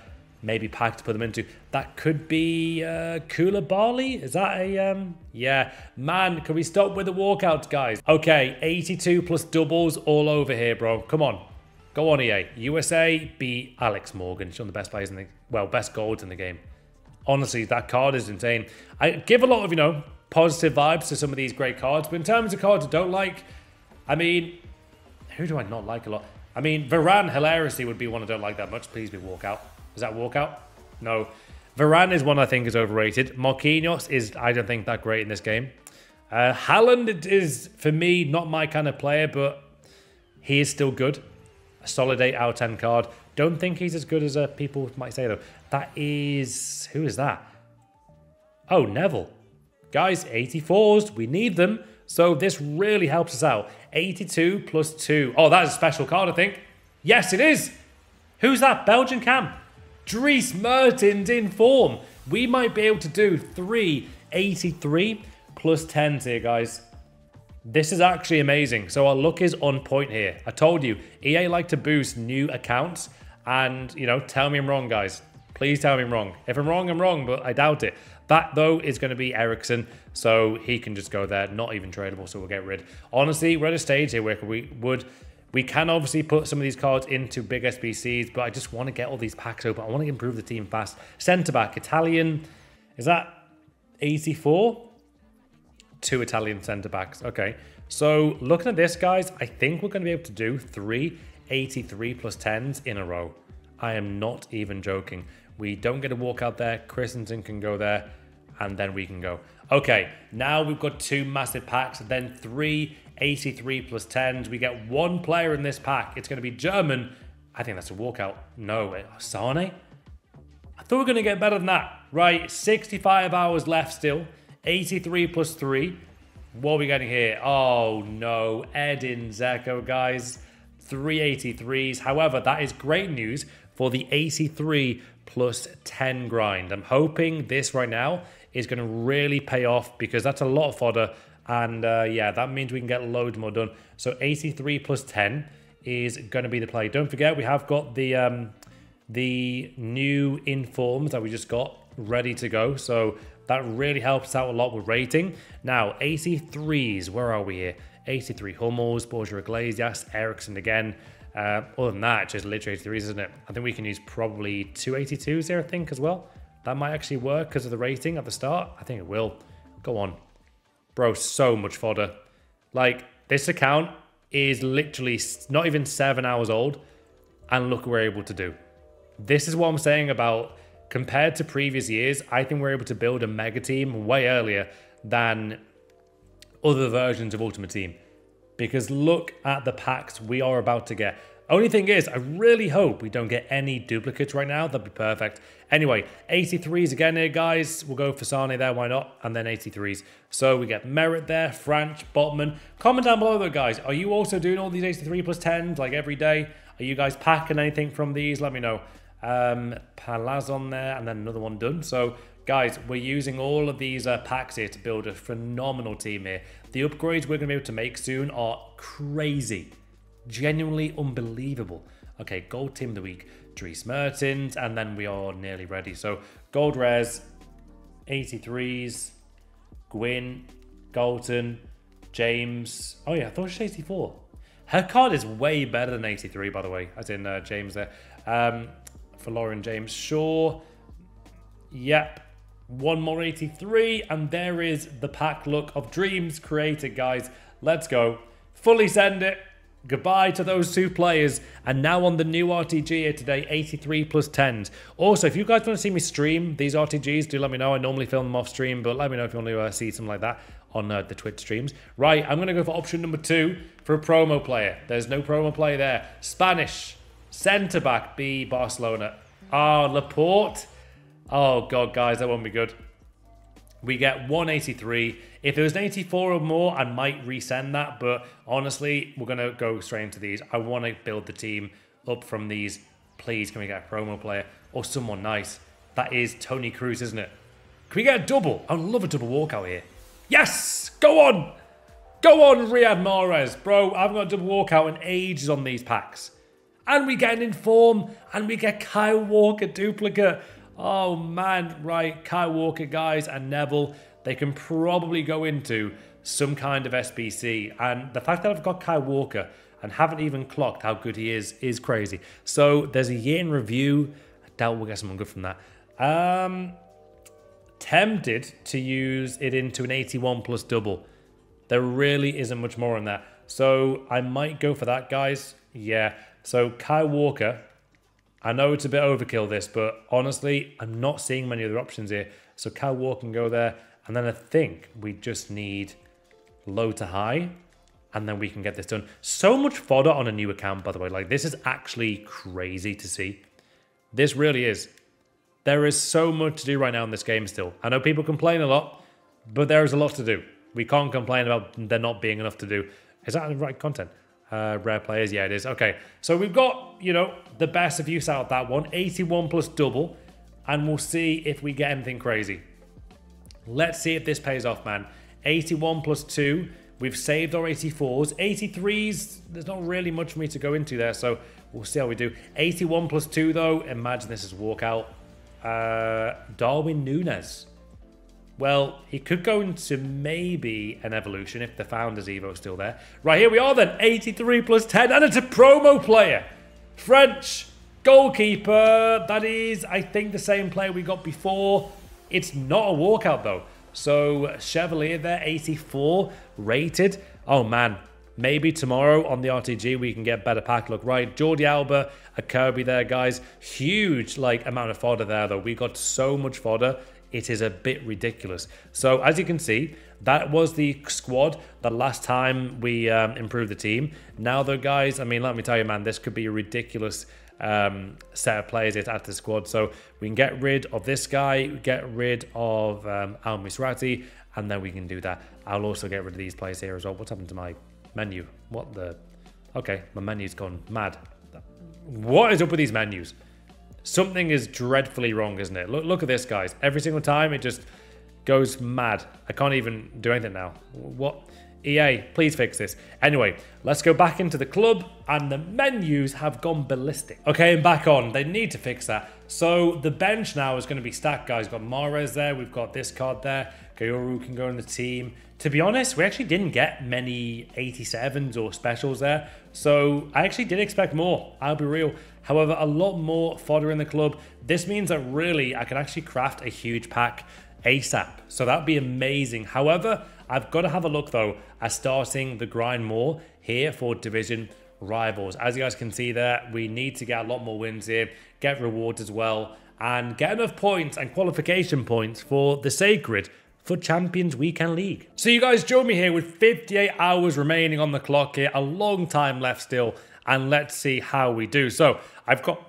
maybe pack to put them into. That could be uh, Koulibaly. Is that a, um, yeah. Man, can we stop with the walkouts, guys? Okay, 82 plus doubles all over here, bro. Come on. Go on, EA. USA beat Alex Morgan. She's one of the best players in the, well, best golds in the game. Honestly, that card is insane. I give a lot of, you know, positive vibes to some of these great cards, but in terms of cards I don't like, I mean, who do I not like a lot? I mean, Varane hilariously would be one I don't like that much. Please be walkout. Is that walkout? No. Varane is one I think is overrated. Marquinhos is, I don't think, that great in this game. Uh, Haaland is, for me, not my kind of player, but he is still good a solid 8 out of 10 card. Don't think he's as good as uh, people might say, though. That is... Who is that? Oh, Neville. Guys, 84s. We need them. So this really helps us out. 82 plus 2. Oh, that is a special card, I think. Yes, it is. Who's that? Belgian cam. Dries Mertens in form. we might be able to do 383 plus 10s here, guys. This is actually amazing. So our luck is on point here. I told you, EA like to boost new accounts. And, you know, tell me I'm wrong, guys. Please tell me I'm wrong. If I'm wrong, I'm wrong, but I doubt it. That, though, is going to be Eriksen, so he can just go there. Not even tradable, so we'll get rid. Honestly, we're at a stage here where we would... We can obviously put some of these cards into big SBCs, but I just want to get all these packs open. I want to improve the team fast. Centre-back, Italian... Is that 84? Two Italian centre-backs. Okay. So, looking at this, guys, I think we're going to be able to do three 83 plus 10s in a row. I am not even joking. We don't get a walk out there. Christensen can go there and then we can go. Okay, now we've got two massive packs, then three 83 plus 10s. We get one player in this pack. It's going to be German. I think that's a walkout. No, uh, Sane? I thought we were going to get better than that. Right, 65 hours left still. 83 plus 3. What are we getting here? Oh, no. Edin Dzeko, guys. 383s. However, that is great news for the 83 plus 10 grind. I'm hoping this right now is going to really pay off because that's a lot of fodder. And uh, yeah, that means we can get loads more done. So 83 plus 10 is going to be the play. Don't forget, we have got the um, the new informs that we just got ready to go. So that really helps out a lot with rating. Now, 83s, where are we here? 83 Hummels, Borja Iglesias, Eriksen again. Uh, other than that, just literally 83s, isn't it? I think we can use probably 282s here, I think, as well. That might actually work because of the rating at the start. I think it will. Go on. Bro, so much fodder. Like, this account is literally not even seven hours old. And look we're able to do. This is what I'm saying about compared to previous years. I think we're able to build a mega team way earlier than other versions of Ultimate Team. Because look at the packs we are about to get. Only thing is, I really hope we don't get any duplicates right now. That'd be perfect. Anyway, 83s again here, guys. We'll go for Sane there, why not? And then 83s. So we get Merit there, French, Botman. Comment down below though, guys. Are you also doing all these 83 plus 10s like every day? Are you guys packing anything from these? Let me know. Um, Palaz on there, and then another one done. So Guys, we're using all of these uh, packs here to build a phenomenal team here. The upgrades we're going to be able to make soon are crazy. Genuinely unbelievable. Okay, gold team of the week. Dries Mertens, and then we are nearly ready. So, gold res, 83s, Gwyn, Galton, James. Oh yeah, I thought it was 84. Her card is way better than 83, by the way, as in uh, James there. Um, for Lauren James Shaw. Yep, one more 83, and there is the pack look of dreams created, guys. Let's go. Fully send it. Goodbye to those two players. And now on the new RTG here today, 83 plus 10s. Also, if you guys want to see me stream these RTGs, do let me know. I normally film them off stream, but let me know if you want to uh, see something like that on uh, the Twitch streams. Right, I'm going to go for option number two for a promo player. There's no promo player there. Spanish, centre-back, B, Barcelona. Ah, Laporte. Oh, God, guys, that won't be good. We get 183. If it was an 84 or more, I might resend that. But honestly, we're going to go straight into these. I want to build the team up from these. Please, can we get a promo player or someone nice? That is Toni Kroos, isn't it? Can we get a double? I would love a double walkout here. Yes! Go on! Go on, Riyad Mahrez. Bro, I haven't got a double walkout in ages on these packs. And we get an inform, and we get Kyle Walker duplicate. Oh man, right, Kyle Walker guys and Neville, they can probably go into some kind of SBC. And the fact that I've got Kyle Walker and haven't even clocked how good he is is crazy. So there's a year in review. I doubt we'll get someone good from that. Um, tempted to use it into an 81 plus double. There really isn't much more on that. So I might go for that, guys. Yeah. So Kyle Walker, I know it's a bit overkill this, but honestly, I'm not seeing many other options here. So Kyle Walker can go there. And then I think we just need low to high. And then we can get this done. So much fodder on a new account, by the way. Like, this is actually crazy to see. This really is. There is so much to do right now in this game still. I know people complain a lot, but there is a lot to do. We can't complain about there not being enough to do. Is that the right content? Uh, rare players, yeah, it is. Okay, so we've got, you know, the best of use out of that one. 81 plus double. and we'll see if we get anything crazy. Let's see if this pays off, man. 81 plus 2. We've saved our 84s. 83s, there's not really much for me to go into there, so we'll see how we do. 81 plus 2, though. Imagine this is walkout. Uh, Darwin Nunez. Well, he could go into maybe an evolution if the Founders Evo is still there. Right, here we are then. 83 plus 10, and it's a promo player. French goalkeeper. That is, I think, the same player we got before. It's not a walkout, though. So, Chevalier there, 84 rated. Oh, man. Maybe tomorrow on the RTG we can get better pack look right. Jordi Alba, a Kirby there, guys. Huge like amount of fodder there though. We got so much fodder it is a bit ridiculous. So as you can see, that was the squad the last time we um, improved the team. Now though, guys, I mean, let me tell you, man, this could be a ridiculous um, set of players at the squad. So we can get rid of this guy, get rid of um, Al Misrati, and then we can do that. I'll also get rid of these players here as well. What's happened to my menu? What the? Okay, my menu's gone mad. What is up with these menus? Something is dreadfully wrong, isn't it? Look, look at this, guys. Every single time it just goes mad. I can't even do anything now. What? EA, please fix this. Anyway, let's go back into the club, and the menus have gone ballistic. Okay, and back on. They need to fix that. So the bench now is going to be stacked, guys. We've got Mahrez there. We've got this card there. Geyoro can go in the team. To be honest, we actually didn't get many 87s or specials there. So I actually did expect more. I'll be real. However, a lot more fodder in the club. This means that really I can actually craft a huge pack ASAP. So that'd be amazing. However, I've got to have a look though at starting the grind more here for division rivals. As you guys can see there, we need to get a lot more wins here, get rewards as well, and get enough points and qualification points for the Sacred for Champions Weekend League. So you guys join me here with 58 hours remaining on the clock here, a long time left still, and let's see how we do. So I've got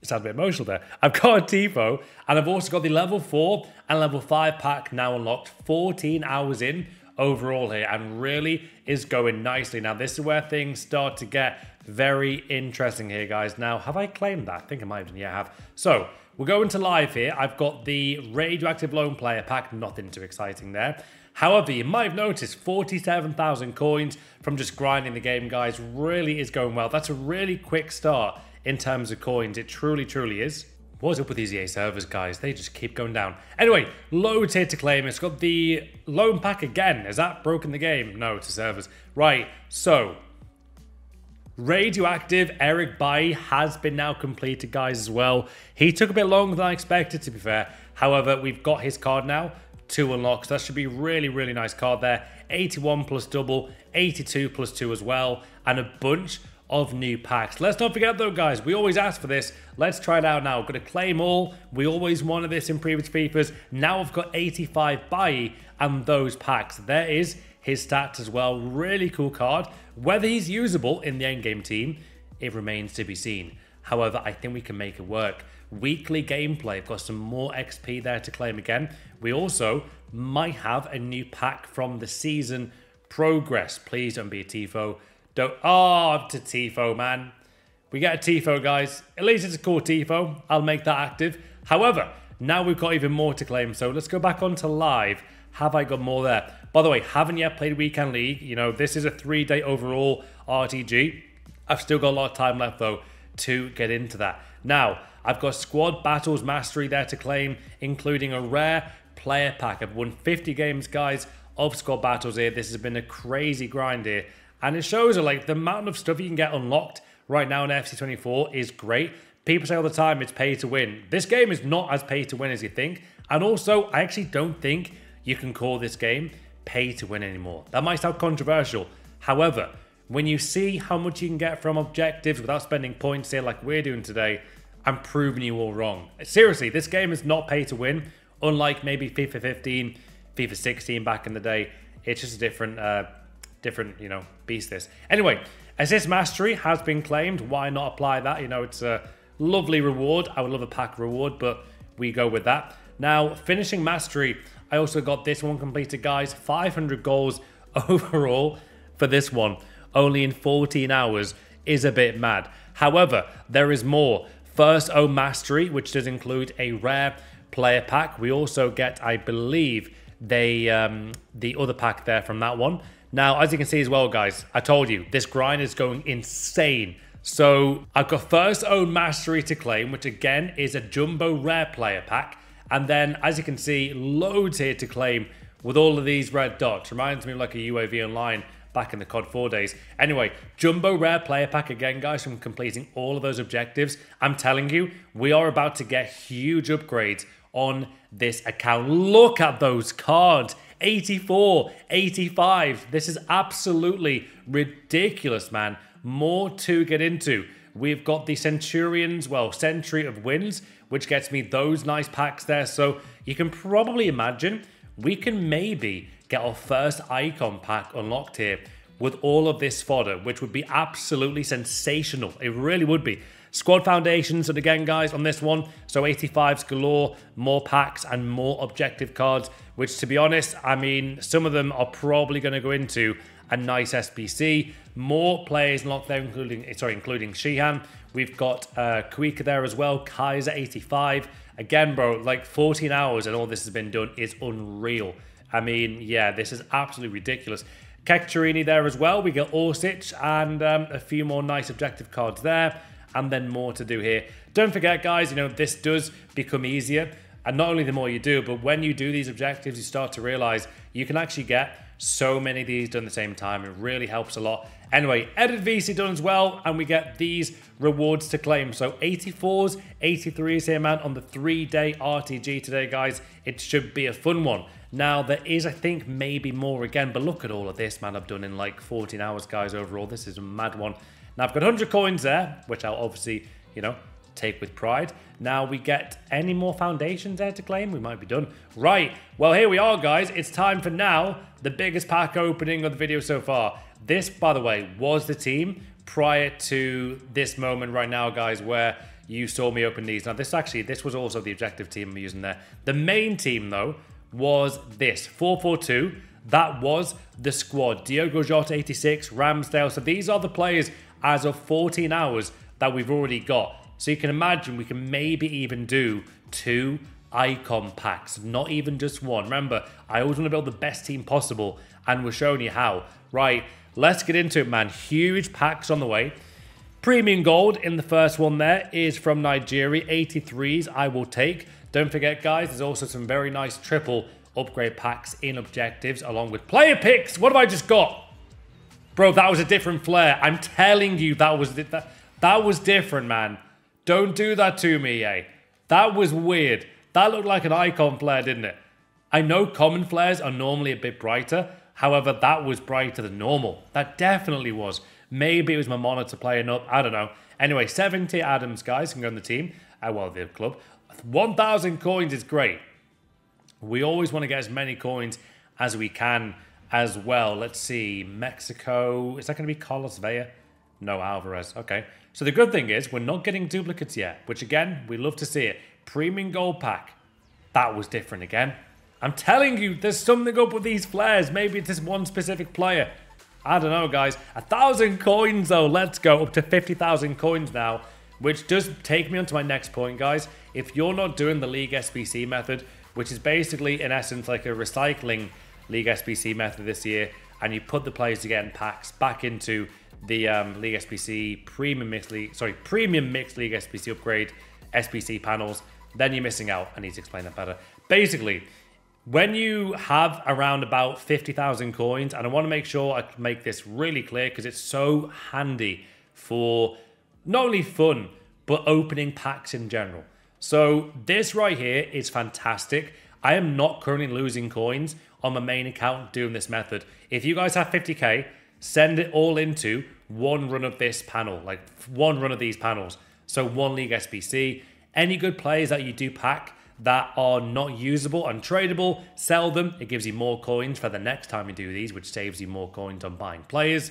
it sounds a bit emotional there. I've got a Tifo, and I've also got the level 4 and level 5 pack now unlocked 14 hours in overall here, and really is going nicely. Now, this is where things start to get very interesting here, guys. Now, have I claimed that? I think I might have. Yeah, I have. So, we're going to live here. I've got the Radioactive Loan Player pack, nothing too exciting there. However, you might have noticed 47,000 coins from just grinding the game, guys, really is going well. That's a really quick start in terms of coins. It truly, truly is. What's up with these EA servers, guys? They just keep going down. Anyway, loads here to claim. It's got the loan pack again. Has that broken the game? No, it's to servers. Right, so Radioactive Eric Bailly has been now completed, guys, as well. He took a bit longer than I expected, to be fair. However, we've got his card now to unlock. So that should be really, really nice card there. 81 plus double, 82 plus two as well, and a bunch of new packs. Let's not forget though, guys, we always ask for this. Let's try it out now. To claim all. We always wanted this in previous FIFAs. Now I've got 85 Bailly and those packs. There is his stats as well. Really cool card. Whether he's usable in the endgame team, it remains to be seen. However, I think we can make it work. Weekly gameplay, I've got some more XP there to claim again. We also might have a new pack from the season progress. Please don't be a Tifo. Don't. Oh, to Tifo, man. We get a Tifo, guys. At least it's a cool Tifo. I'll make that active. However, now we've got even more to claim. So let's go back onto live. Have I got more there? By the way, haven't yet played Weekend League. You know, this is a three day overall RTG. I've still got a lot of time left, though, to get into that. Now, I've got Squad Battles Mastery there to claim, including a rare player pack. I've won 50 games, guys, of Squad Battles here. This has been a crazy grind here. And it shows like the amount of stuff you can get unlocked right now in FC24 is great. People say all the time it's pay to win. This game is not as pay to win as you think. And also, I actually don't think you can call this game pay to win anymore. That might sound controversial. However, when you see how much you can get from objectives without spending points here like we're doing today, I'm proving you all wrong. Seriously, this game is not pay to win, unlike maybe FIFA 15, FIFA 16 back in the day. It's just a different uh, different, you know, beast this. Anyway, assist mastery has been claimed. Why not apply that? You know, it's a lovely reward. I would love a pack reward, but we go with that. Now, finishing mastery, I also got this one completed, guys. 500 goals overall for this one, only in 14 hours, is a bit mad. However, there is more. First O Mastery, which does include a rare player pack. We also get, I believe, they um, the other pack there from that one. Now, as you can see as well, guys, I told you, this grind is going insane. So I've got first own mastery to claim, which again is a jumbo rare player pack. And then, as you can see, loads here to claim with all of these red dots. Reminds me of like a UAV online back in the COD 4 days. Anyway, jumbo rare player pack again, guys, from completing all of those objectives. I'm telling you, we are about to get huge upgrades on this account. Look at those cards. 84, 85. This is absolutely ridiculous, man. More to get into. We've got the Centurions, well, Century of Winds, which gets me those nice packs there. So you can probably imagine we can maybe get our first icon pack unlocked here with all of this fodder, which would be absolutely sensational. It really would be. Squad foundations, and again, guys, on this one, so 85s galore, more packs and more objective cards, which to be honest, I mean, some of them are probably going to go into a nice SBC. More players locked there, including, sorry, including Shihan. We've got uh, Kuika there as well, Kaiser 85. Again, bro, like 14 hours and all this has been done is unreal. I mean, yeah, this is absolutely ridiculous. Kekcherini there as well. We get Orsic and um, a few more nice objective cards there and then more to do here. Don't forget, guys, you know, this does become easier. And not only the more you do, but when you do these objectives, you start to realize you can actually get so many of these done at the same time. It really helps a lot. Anyway, edit VC done as well, and we get these rewards to claim. So 84s, 83s here, man, on the three-day RTG today, guys. It should be a fun one. Now, there is, I think, maybe more again, but look at all of this, man, I've done in like 14 hours, guys, overall. This is a mad one. Now I've got 100 coins there, which I'll obviously, you know, take with pride. Now we get any more foundations there to claim? We might be done. Right, well here we are guys. It's time for now, the biggest pack opening of the video so far. This, by the way, was the team prior to this moment right now, guys, where you saw me open these. Now this actually, this was also the objective team I'm using there. The main team though, was this, 442. That was the squad. Diogo Jota 86, Ramsdale. So these are the players as of 14 hours that we've already got. So you can imagine we can maybe even do two icon packs, not even just one. Remember, I always want to build the best team possible, and we're showing you how. Right, let's get into it, man. Huge packs on the way. Premium gold in the first one there is from Nigeria. 83s I will take. Don't forget, guys, there's also some very nice triple upgrade packs in objectives along with player picks. What have I just got? Bro, that was a different flair. I'm telling you, that was that, that was different, man. Don't do that to me, eh? That was weird. That looked like an icon flare, didn't it? I know common flares are normally a bit brighter. However, that was brighter than normal. That definitely was. Maybe it was my monitor playing up. I don't know. Anyway, 70 Adams, guys, can go on the team. Uh, well, the club. 1,000 coins is great. We always want to get as many coins as we can as well. Let's see, Mexico. Is that going to be Carlos Vela? No, Alvarez. Okay. So the good thing is we're not getting duplicates yet, which again, we love to see it. Premium gold pack. That was different again. I'm telling you, there's something up with these flares. Maybe it's this one specific player. I don't know, guys. A thousand coins, though. Let's go up to 50,000 coins now, which does take me on to my next point, guys. If you're not doing the League SBC method, which is basically, in essence, like a recycling League SBC method this year, and you put the players to get in packs back into the um, League SBC Premium Mixed League, sorry, Premium Mixed League SBC upgrade SBC panels, then you're missing out. I need to explain that better. Basically, when you have around about 50,000 coins, and I want to make sure I make this really clear because it's so handy for not only fun, but opening packs in general. So this right here is fantastic. I am not currently losing coins on my main account doing this method. If you guys have 50k, send it all into one run of this panel, like one run of these panels. So one league SBC. Any good players that you do pack that are not usable and tradable, sell them. It gives you more coins for the next time you do these, which saves you more coins on buying players.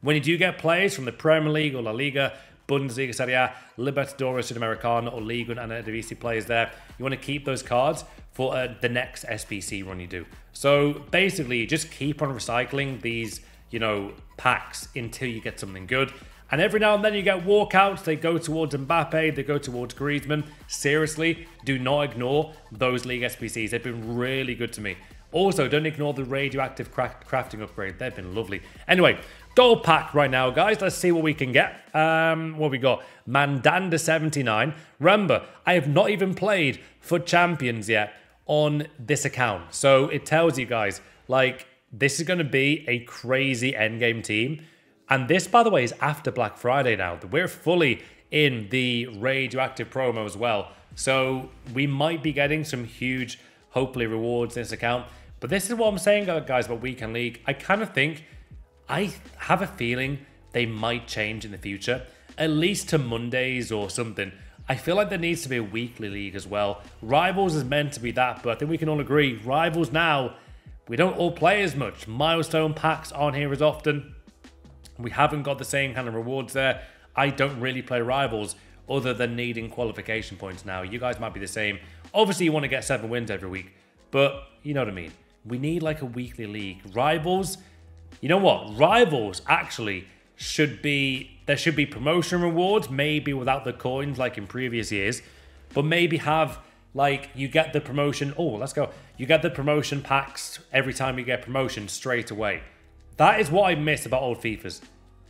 When you do get players from the Premier League or La Liga, Bundesliga, Serie A, Libertadores Sudamericana, or Liga and Eredivisie players there, you want to keep those cards for uh, the next SBC run you do. So basically, just keep on recycling these, you know, packs until you get something good. And every now and then you get walkouts. They go towards Mbappe, they go towards Griezmann. Seriously, do not ignore those League SBCs. They've been really good to me. Also, don't ignore the radioactive crafting upgrade. They've been lovely. Anyway, gold pack right now, guys. Let's see what we can get. Um, what we got? Mandanda 79. Remember, I have not even played for Champions yet on this account. So it tells you guys, like, this is going to be a crazy endgame team. And this, by the way, is after Black Friday now. We're fully in the radioactive promo as well. So we might be getting some huge, hopefully, rewards in this account. But this is what I'm saying, guys, about Weekend League. I kind of think, I have a feeling they might change in the future, at least to Mondays or something. I feel like there needs to be a weekly league as well. Rivals is meant to be that, but I think we can all agree, Rivals now, we don't all play as much. Milestone packs aren't here as often. We haven't got the same kind of rewards there. I don't really play Rivals other than needing qualification points now. You guys might be the same. Obviously, you want to get seven wins every week, but you know what I mean. We need like a weekly league. Rivals, you know what? Rivals actually should be there should be promotion rewards, maybe without the coins like in previous years, but maybe have like you get the promotion. Oh, let's go. You get the promotion packs every time you get promotion straight away. That is what I miss about old FIFAs.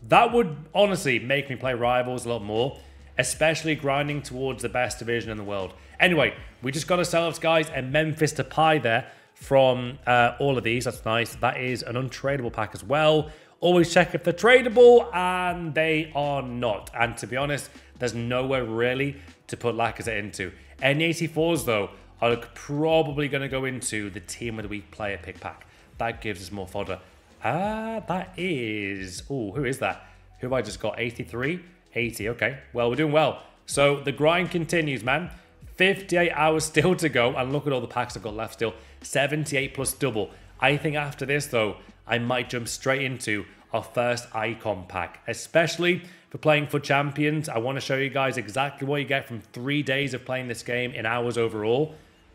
That would honestly make me play Rivals a lot more, especially grinding towards the best division in the world. Anyway, we just got ourselves, guys, a Memphis Depay there from uh, all of these. That's nice. That is an untradeable pack as well. Always check if they're tradable, and they are not. And to be honest, there's nowhere really to put Lacazette into. N84s, though, are probably going to go into the Team of the Week player pick pack. That gives us more fodder. Ah, that is... Oh, who is that? Who have I just got? 83? 80, okay. Well, we're doing well. So the grind continues, man. 58 hours still to go. And look at all the packs I've got left still. 78 plus double. I think after this, though, I might jump straight into our first icon pack, especially for playing for Champions. I want to show you guys exactly what you get from three days of playing this game in hours overall.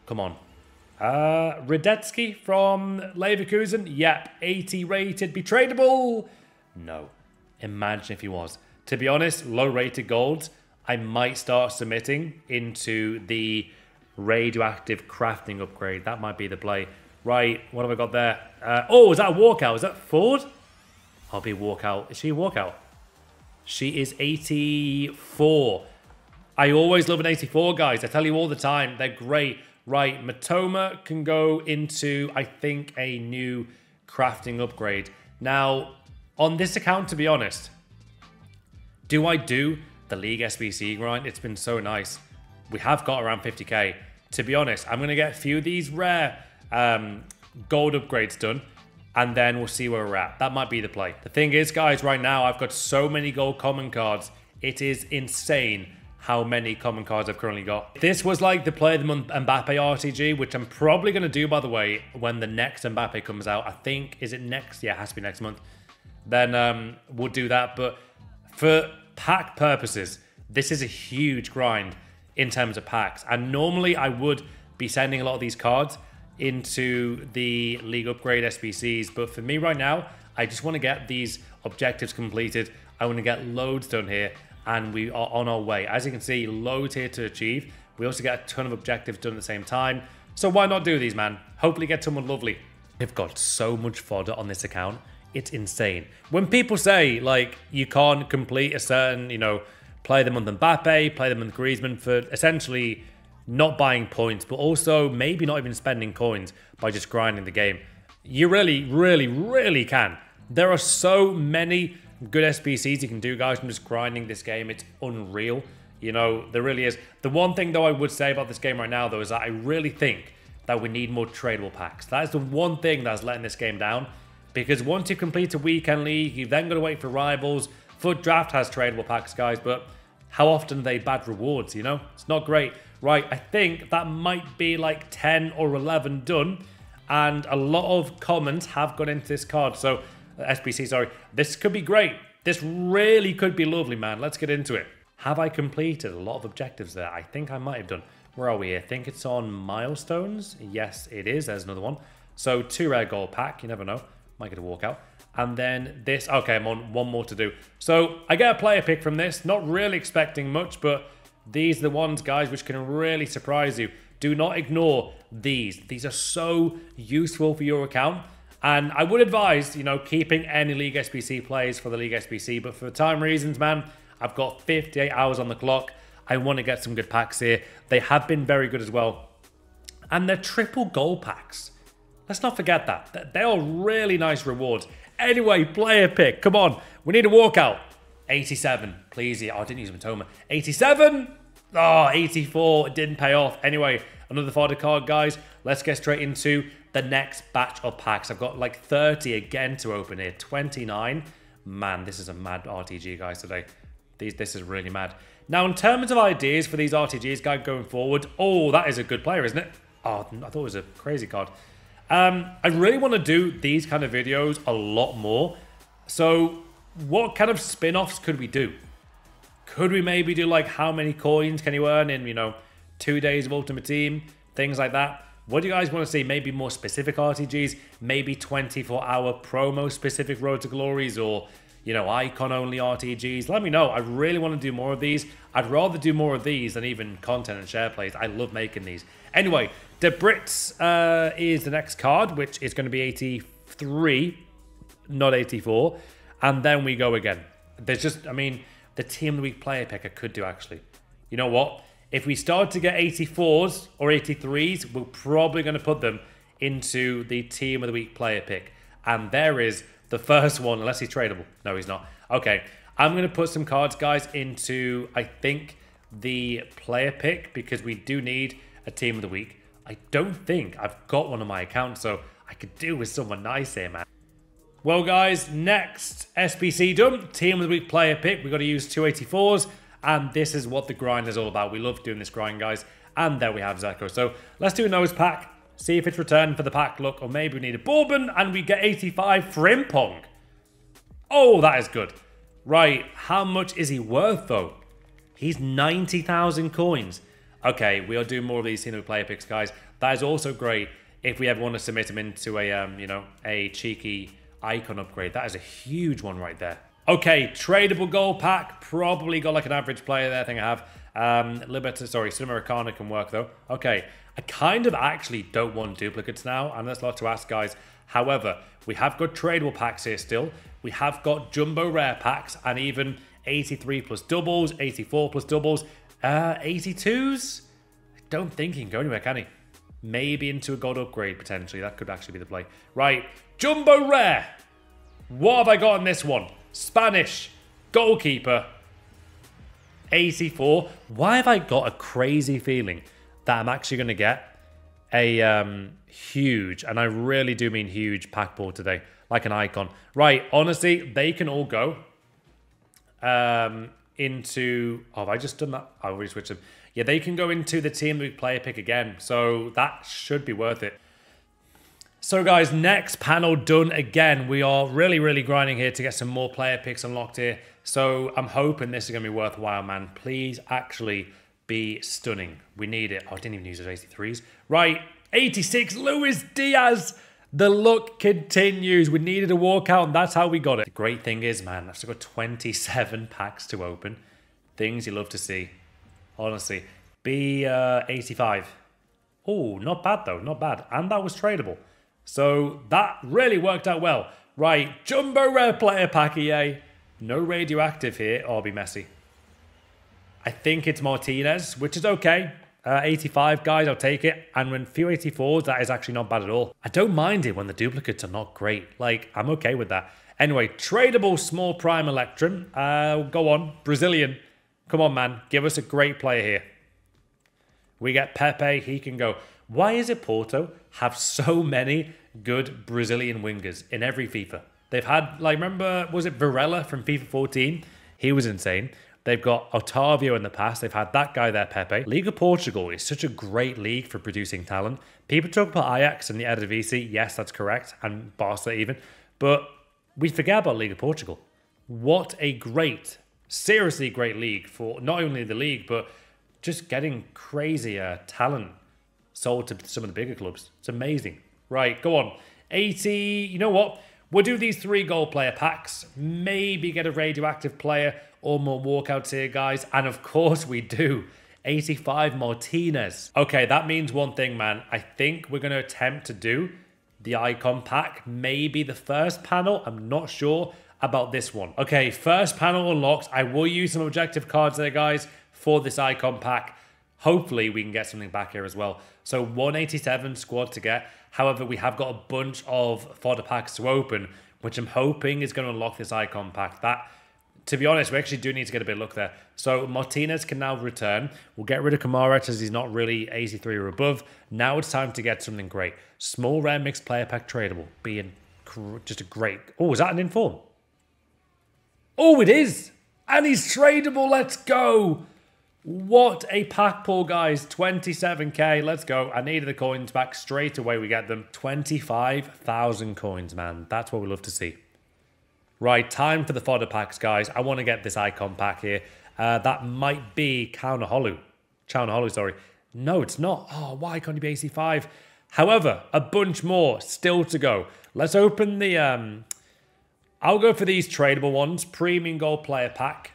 Come on. Uh, Hradecky from Leverkusen. Yep, 80 rated. Be tradable? No. Imagine if he was. To be honest, low rated golds I might start submitting into the radioactive crafting upgrade. That might be the play. Right, what have I got there? Uh, oh, is that a walkout? Is that Ford? I'll be walkout. Is she a walkout? She is 84. I always love an 84, guys. I tell you all the time. They're great. Right, Matoma can go into, I think, a new crafting upgrade. Now, on this account, to be honest, do I do the League SBC grind. It's been so nice. We have got around 50k. To be honest, I'm going to get a few of these rare um, gold upgrades done and then we'll see where we're at. That might be the play. The thing is, guys, right now I've got so many gold common cards. It is insane how many common cards I've currently got. This was like the play of the month Mbappe RTG, which I'm probably going to do, by the way, when the next Mbappe comes out. I think, is it next? Yeah, it has to be next month. Then um, we'll do that. But for pack purposes, this is a huge grind in terms of packs. And normally I would be sending a lot of these cards into the league upgrade SBCs. But for me right now, I just want to get these objectives completed. I want to get loads done here and we are on our way. As you can see, loads here to achieve. We also get a ton of objectives done at the same time. So why not do these, man? Hopefully get someone lovely. I've got so much fodder on this account it's insane. When people say like you can't complete a certain, you know, play them on Mbappe, play them on Griezmann for essentially not buying points, but also maybe not even spending coins by just grinding the game. You really, really, really can. There are so many good SBCs you can do, guys, from just grinding this game. It's unreal. You know, there really is. The one thing, though, I would say about this game right now, though, is that I really think that we need more tradable packs. That is the one thing that's letting this game down. Because once you complete a weekend league, you've then got to wait for rivals. FUT Draft has tradable packs, guys, but how often they bad rewards, you know? It's not great. Right, I think that might be like 10 or 11 done. And a lot of comments have gone into this card. So, SBC, sorry. This could be great. This really could be lovely, man. Let's get into it. Have I completed a lot of objectives there? I think I might have done. Where are we? I think it's on milestones. Yes, it is. There's another one. So, two rare gold pack. You never know. Might get a walkout. And then this. Okay, I'm on one more to do. So I get a player pick from this. Not really expecting much, but these are the ones, guys, which can really surprise you. Do not ignore these. These are so useful for your account. And I would advise, you know, keeping any League SBC plays for the League SBC. But for time reasons, man, I've got 58 hours on the clock. I want to get some good packs here. They have been very good as well. And they're triple gold packs. Let's not forget that. They are really nice rewards. Anyway, player pick. Come on. We need a walkout. 87. Please. Oh, I didn't use Matoma. 87. Oh, 84. It didn't pay off. Anyway, another fodder card, guys. Let's get straight into the next batch of packs. I've got like 30 again to open here. 29. Man, this is a mad RTG, guys, today. These, this is really mad. Now, in terms of ideas for these RTGs, guys, going forward, oh, that is a good player, isn't it? Oh, I thought it was a crazy card. Um, I really want to do these kind of videos a lot more. So, what kind of spin-offs could we do? Could we maybe do like how many coins can you earn in, you know, two days of Ultimate Team? Things like that. What do you guys want to see? Maybe more specific RTGs? Maybe 24 hour promo specific Road to Glories or, you know, icon only RTGs? Let me know. I really want to do more of these. I'd rather do more of these than even content and share plays. I love making these. Anyway, the Brits uh, is the next card, which is going to be 83, not 84. And then we go again. There's just, I mean, the Team of the Week player pick could do actually. You know what? If we start to get 84s or 83s, we're probably going to put them into the Team of the Week player pick. And there is the first one, unless he's tradable. No, he's not. Okay, I'm going to put some cards, guys, into, I think, the player pick because we do need a Team of the Week. I don't think I've got one on my account, so I could do with someone nice here, man. Well, guys, next SBC dump, Team of the Week player pick. We've got to use 284s. And this is what the grind is all about. We love doing this grind, guys. And there we have Dzeko. So let's do a nose pack. See if it's returned for the pack look. Or maybe we need a Bourbon and we get 85 Frimpong. Oh, that is good. Right, how much is he worth though? He's 90,000 coins. Okay, we'll do more of these Hino player picks, guys. That is also great if we ever want to submit him into a, um, you know, a cheeky icon upgrade. That is a huge one right there. Okay, tradable gold pack. Probably got like an average player there. I think I have. Um, sorry, Sudamericana can work though. Okay, I kind of actually don't want duplicates now, and that's a lot to ask, guys. However, we have got tradable packs here still. We have got jumbo rare packs and even 83 plus doubles, 84 plus doubles, uh, 82s. I don't think he can go anywhere, can he? Maybe into a gold upgrade potentially. That could actually be the play. Right, jumbo rare. What have I got in this one? Spanish goalkeeper, 84. Why have I got a crazy feeling that I'm actually going to get a um, huge, and I really do mean huge, pack ball today, like an icon. Right, honestly, they can all go um, into... Oh, have I just done that? I already switched them. Yeah, they can go into the team we player pick again, so that should be worth it. So guys, next panel done again. We are really, really grinding here to get some more player picks unlocked here. So I'm hoping this is going to be worthwhile, man. Please actually be stunning. We need it. Oh, I didn't even use those 83s. Right, 86, Luis Diaz. The look continues. We needed a walkout, and that's how we got it. The great thing is, man, I've still got 27 packs to open. Things you love to see. Honestly. B uh, 85. Oh, not bad, though. Not bad. And that was tradable. So that really worked out well. Right, Jumbo Rare Player Pack EA. No radioactive here. I'll be messy. I think it's Martinez, which is okay. Uh, 85, guys, I'll take it. And when few 84s, that is actually not bad at all. I don't mind it when the duplicates are not great. Like, I'm okay with that. Anyway, tradable small prime Electrum. Uh, go on, Brazilian. Come on, man. Give us a great player here. We get Pepe. He can go. Why is it Porto have so many good Brazilian wingers in every FIFA? They've had, like, remember, was it Varela from FIFA 14? He was insane. They've got Otavio in the past. They've had that guy there, Pepe. League of Portugal is such a great league for producing talent. People talk about Ajax and the Eredivisie. Yes, that's correct. And Barca even. But we forget about League of Portugal. What a great, seriously great league for not only the league, but just getting crazy uh, talent sold to some of the bigger clubs. It's amazing. Right, go on. 80, you know what? We'll do these three gold player packs, maybe get a radioactive player or more walkouts here, guys. And of course we do. 85 Martinez. Okay, that means one thing, man. I think we're going to attempt to do the icon pack, maybe the first panel. I'm not sure about this one. Okay, first panel unlocked. I will use some objective cards there, guys, for this icon pack. Hopefully, we can get something back here as well. So 187 squad to get. However, we have got a bunch of fodder packs to open, which I'm hoping is going to unlock this icon pack. That, to be honest, we actually do need to get a bit of luck there. So Martinez can now return. We'll get rid of Kamara as he's not really 83 or above. Now it's time to get something great. Small rare mixed player pack tradable. Being just a great... Oh, is that an inform? Oh, it is! And he's tradable. Let's go! What a pack pull, guys. 27k. Let's go. I needed the coins back straight away. We get them. 25,000 coins, man. That's what we love to see. Right, time for the fodder packs, guys. I want to get this icon pack here. Uh, that might be Calhanoglu. Calhanoglu, sorry. No, it's not. Oh, why can't he be AC5? However, a bunch more still to go. Let's open the... Um, I'll go for these tradable ones. Premium Gold Player Pack.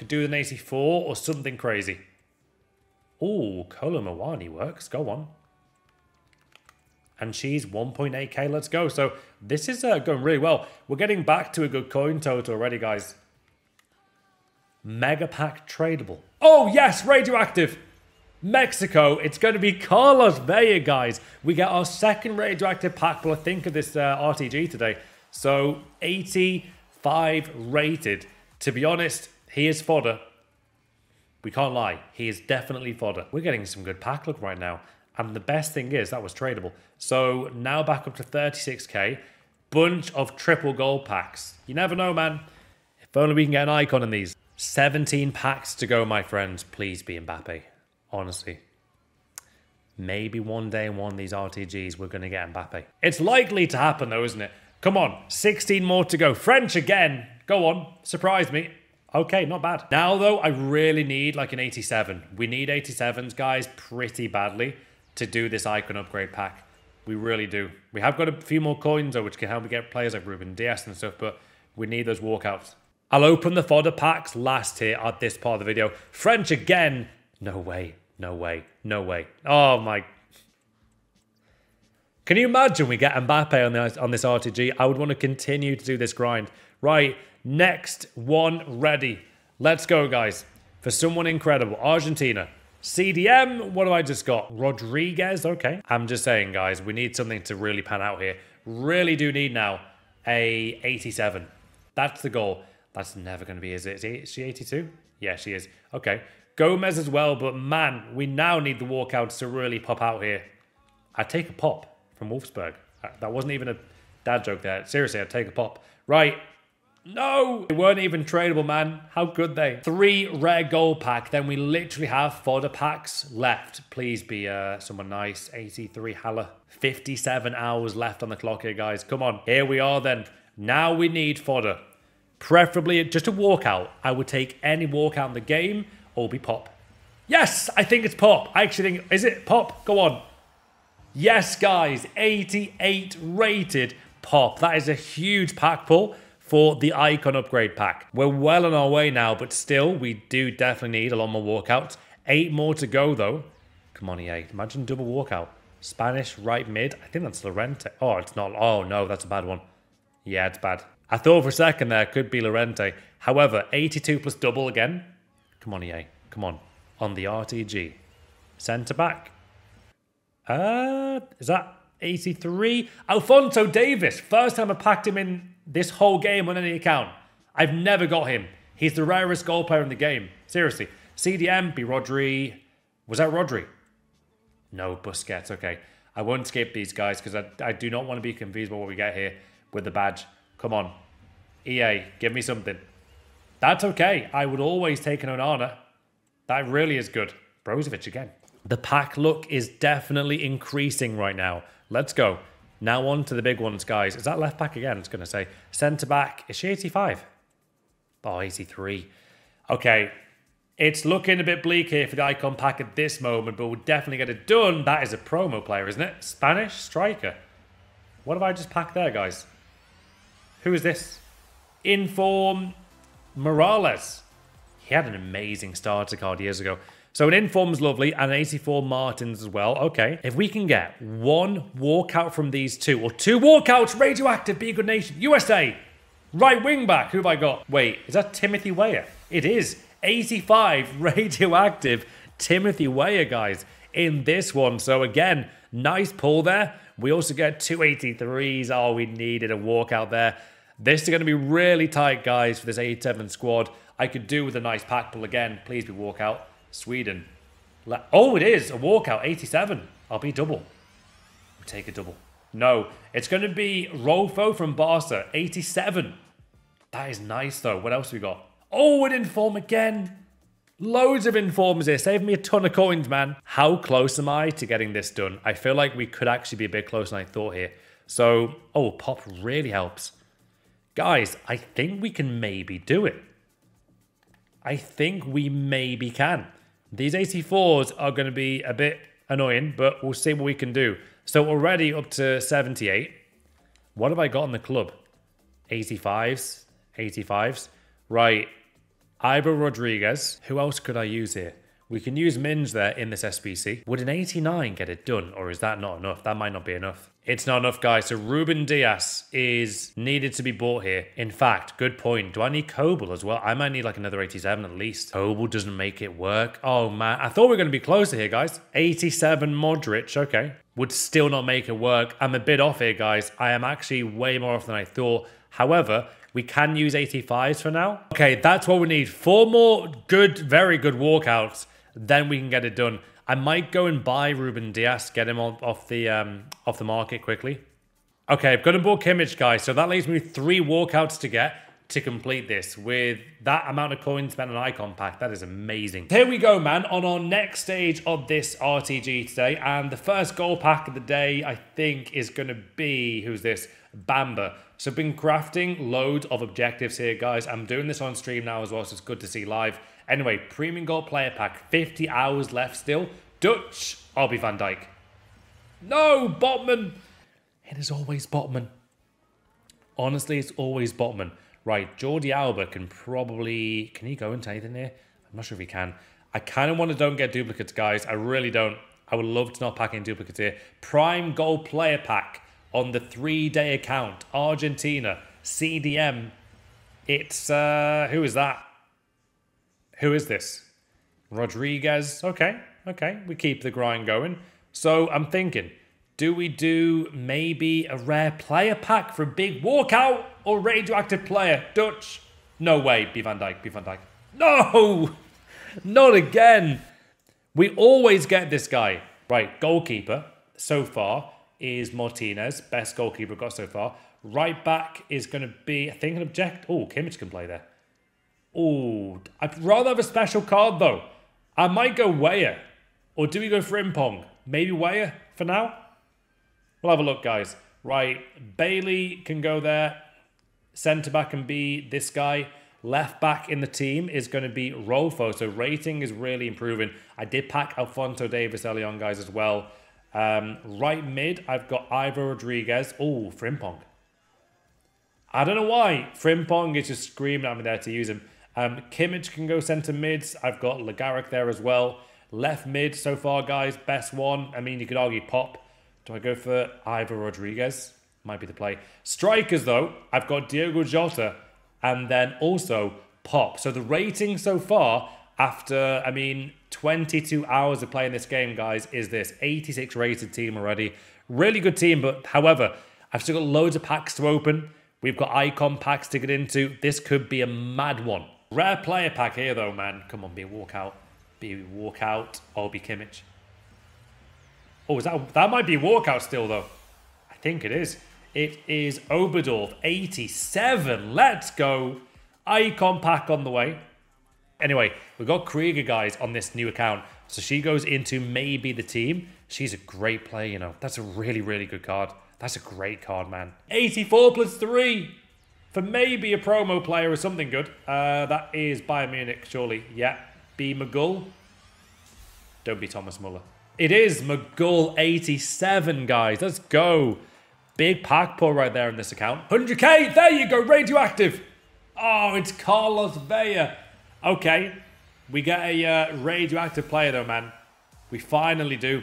Could do an AC4 or something crazy. Oh, Kolo Muani works. Go on. And she's 1.8k. Let's go. So this is uh, going really well. We're getting back to a good coin total already, guys. Mega Pack tradable. Oh, yes, radioactive. Mexico, it's going to be Carlos Vela, guys. We get our second radioactive pack, but I think of this uh, RTG today. So 85 rated. To be honest, he is fodder. We can't lie. He is definitely fodder. We're getting some good pack look right now. And the best thing is that was tradable. So now back up to 36k. Bunch of triple gold packs. You never know, man. If only we can get an icon in these. 17 packs to go, my friends. Please be Mbappe. Honestly. Maybe one day in one of these RTGs we're going to get Mbappe. It's likely to happen though, isn't it? Come on, 16 more to go. French again. Go on, surprise me. Okay, not bad. Now, though, I really need like an 87. We need 87s, guys, pretty badly to do this icon upgrade pack. We really do. We have got a few more coins, though, which can help me get players like Ruben Dias and stuff, but we need those walkouts. I'll open the fodder packs last here at this part of the video. French again. No way. No way. No way. Oh, my... Can you imagine we get Mbappe on this, on this RTG? I would want to continue to do this grind. Right, Next one ready. Let's go, guys. For someone incredible. Argentina. CDM, what have I just got? Rodriguez, okay. I'm just saying, guys, we need something to really pan out here. Really do need now a 87. That's the goal. That's never going to be, is it? Is she 82? Yeah, she is. Okay. Gomez as well, but man, we now need the walkouts to really pop out here. I'd take a pop from Wolfsburg. That wasn't even a dad joke there. Seriously, I'd take a pop. Right, no! They weren't even tradable, man. How could they? Three rare gold pack. Then we literally have fodder packs left. Please be uh, someone nice. 83 Haller. 57 hours left on the clock here, guys. Come on. Here we are then. Now we need fodder. Preferably just a walkout. I would take any walkout in the game or be Popp. Yes, I think it's Popp. I actually think, is it Popp? Go on. Yes, guys. 88 rated Popp. That is a huge pack pull for the icon upgrade pack. We're well on our way now, but still, we do definitely need a lot more walkouts. Eight more to go, though. Come on, EA. Imagine double walkout. Spanish right mid. I think that's Llorente. Oh, it's not. Oh, no, that's a bad one. Yeah, it's bad. I thought for a second there could be Llorente. However, 82 plus double again. Come on, EA. Come on. On the RTG. Centre back. Uh, is that 83? Alphonso Davies. First time I packed him in this whole game on any account. I've never got him. He's the rarest goal player in the game. Seriously. CDM, be Rodri. Was that Rodri? No, Busquets. Okay. I won't skip these guys because I, I do not want to be confused by what we get here with the badge. Come on. EA, give me something. That's okay. I would always take an Onana. That really is good. Brozovic again. The pack look is definitely increasing right now. Let's go. Now on to the big ones, guys. Is that left back again? It's going to say centre back. Is she 85? Oh, 83. Okay. It's looking a bit bleak here for the icon pack at this moment, but we'll definitely get it done. That is a promo player, isn't it? Spanish striker. What have I just packed there, guys? Who is this? Inform Morales. He had an amazing starter card years ago. So an Inform's lovely and an 84 Martins as well. Okay. If we can get one walkout from these two, or two walkouts, Radioactive, Be a Good Nation, USA, right wing back, who have I got? Wait, is that Timothy Weah? It is. 85 Radioactive Timothy Weah, guys, in this one. So again, nice pull there. We also get two 83s. Oh, we needed a walkout there. This is going to be really tight, guys, for this 87 squad. I could do with a nice pack pull again. Please be walkout. Sweden. Oh, it is a walkout, 87. I'll be double. We'll take a double. No, it's going to be Rolfo from Barca, 87. That is nice, though. What else we got? Oh, an inform again. Loads of informs here. Save me a ton of coins, man. How close am I to getting this done? I feel like we could actually be a bit closer than I thought here. So, oh, Popp really helps. Guys, I think we can maybe do it. I think we maybe can. These 84s are going to be a bit annoying, but we'll see what we can do. So already up to 78. What have I got in the club? 85s, 85s. Right. Iber Rodriguez. Who else could I use here? We can use Minge there in this SBC. Would an 89 get it done, or is that not enough? That might not be enough. It's not enough, guys. So Ruben Dias is needed to be bought here. In fact, good point. Do I need Kobel as well? I might need like another 87 at least. Kobel doesn't make it work. Oh, man. I thought we were going to be closer here, guys. 87 Modric. Okay. Would still not make it work. I'm a bit off here, guys. I am actually way more off than I thought. However, we can use 85s for now. Okay, that's what we need. Four more good, very good walkouts. Then we can get it done. I might go and buy Ruben Dias, get him off the um, off the market quickly. Okay, I've got a book Kimmich, guys. So that leaves me three walkouts to get to complete this with that amount of coins spent on icon pack. That is amazing. Here we go, man, on our next stage of this RTG today. And the first goal pack of the day, I think, is going to be, who's this? Bamba. So I've been crafting loads of objectives here, guys. I'm doing this on stream now as well, so it's good to see live. Anyway, Premium Gold Player Pack, 50 hours left still. Dutch, be Van Dijk. No, Botman. It is always Botman. Honestly, it's always Botman. Right, Jordi Alba can probably... Can he go into anything here? I'm not sure if he can. I kind of want to don't get duplicates, guys. I really don't. I would love to not pack in duplicates here. Prime Gold Player Pack on the three-day account. Argentina, CDM. It's... uh Who is that? Who is this? Rodriguez. Okay, okay. We keep the grind going. So I'm thinking, do we do maybe a rare player pack for a big walkout or radioactive player? Dutch? No way. Be Van Dijk, Be Van Dijk. No! Not again. We always get this guy. Right, goalkeeper so far is Martinez. Best goalkeeper got so far. Right back is going to be, I think, an object. Oh, Kimmich can play there. Oh, I'd rather have a special card though. I might go Weah. Or do we go for Impong? Maybe Weah for now? We'll have a look, guys. Right, Bailly can go there. Centre back can be this guy. Left back in the team is going to be Rolfo. So rating is really improving. I did pack Alphonso Davies early on, guys, as well. Um, right mid, I've got Ivo Rodriguez. Oh, Frimpong. I don't know why. Frimpong is just screaming at me there to use him. Um, Kimmich can go centre mids. I've got Legaric there as well. Left mid so far, guys. Best one. I mean, you could argue Popp. Do I go for Ivo Rodriguez? Might be the play. Strikers, though, I've got Diogo Jota and then also Popp. So the rating so far, after, I mean, 22 hours of playing this game, guys, is this 86 rated team already. Really good team, but however, I've still got loads of packs to open. We've got icon packs to get into. This could be a mad one. Rare player pack here, though, man. Come on, be a walkout. Be a walkout. Or be Kimmich. Oh, is that, that might be walkout still, though. I think it is. It is Oberdorf, 87. Let's go. Icon pack on the way. Anyway, we've got Krieger, guys, on this new account. So she goes into maybe the team. She's a great player, you know. That's a really, really good card. That's a great card, man. 84 plus 3 for maybe a promo player or something good. Uh, that is Bayern Munich, surely. Yeah. B. Magull. Don't be Thomas Muller. It is Magull 87, guys. Let's go. Big pack pull right there in this account. 100k, there you go, radioactive. Oh, it's Carlos Vela. Okay, we get a uh, radioactive player though, man. We finally do.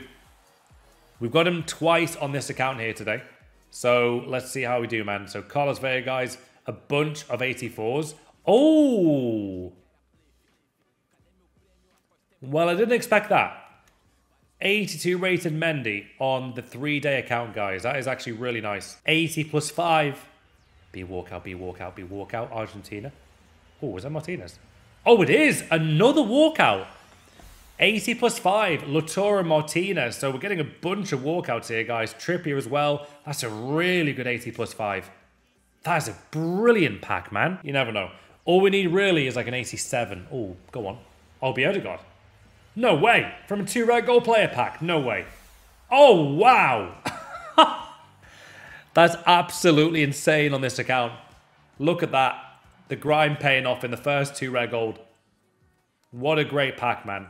We've got him twice on this account here today. So let's see how we do, man. So Carlos Vela, guys, a bunch of 84s. Oh! Well, I didn't expect that. 82 rated Mendy on the three-day account, guys. That is actually really nice. 80 plus 5. Be walkout, be walkout, be walkout. Argentina. Oh, was that Martinez? Oh, it is! Another walkout. 80 plus 5, Lautaro Martinez. So we're getting a bunch of walkouts here, guys. Trippier as well. That's a really good 80 plus 5. That is a brilliant pack, man. You never know. All we need really is like an 87. Oh, go on. Oh, Odegaard. No way. From a two red goal player pack. No way. Oh, wow. That's absolutely insane on this account. Look at that. The grind paying off in the first two red gold. What a great pack, man.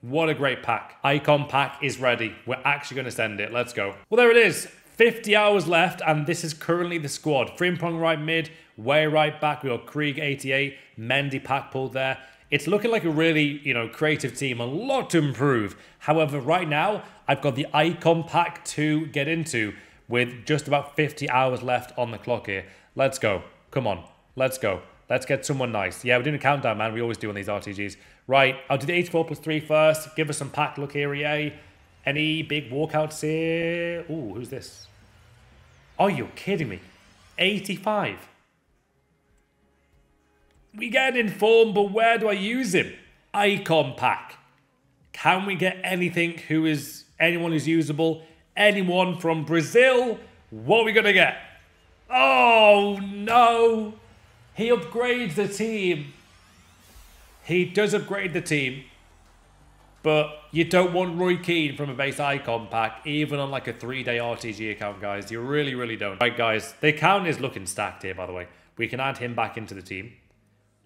What a great pack. Icon pack is ready. We're actually going to send it. Let's go. Well, there it is. 50 hours left, and this is currently the squad. Frimpong right mid, way right back. We got Krieg 88, Mendy pack pulled there. It's looking like a really, you know, creative team, a lot to improve. However, right now, I've got the icon pack to get into with just about 50 hours left on the clock here. Let's go. Come on. Let's go. Let's get someone nice. Yeah, we're doing a countdown, man. We always do on these RTGs. Right, I'll do the 84 plus 3 first. Give us some pack look here, EA. Any big walkouts here? Ooh, who's this? Oh, you're kidding me. 85. We get informed, but where do I use him? Icon pack. Can we get anything who is anyone who's usable? Anyone from Brazil? What are we gonna get? Oh no! He upgrades the team. He does upgrade the team, but you don't want Roy Keane from a base icon pack, even on like a three-day RTG account, guys. You really, really don't. Right, guys, the account is looking stacked here, by the way. We can add him back into the team.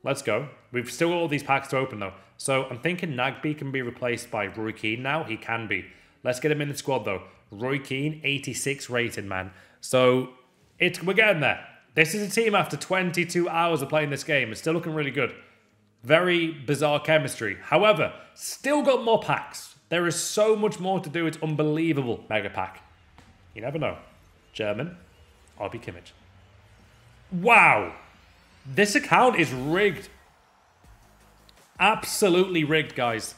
Let's go. We've still got all these packs to open though. So I'm thinking Nagbe can be replaced by Roy Keane now. He can be. Let's get him in the squad though. Roy Keane, 86 rated, man. So it's we're getting there. This is a team after 22 hours of playing this game. It's still looking really good. Very bizarre chemistry. However, still got more packs. There is so much more to do. It's unbelievable. Mega pack. You never know. German. RB Kimmich. Wow. This account is rigged. Absolutely rigged, guys.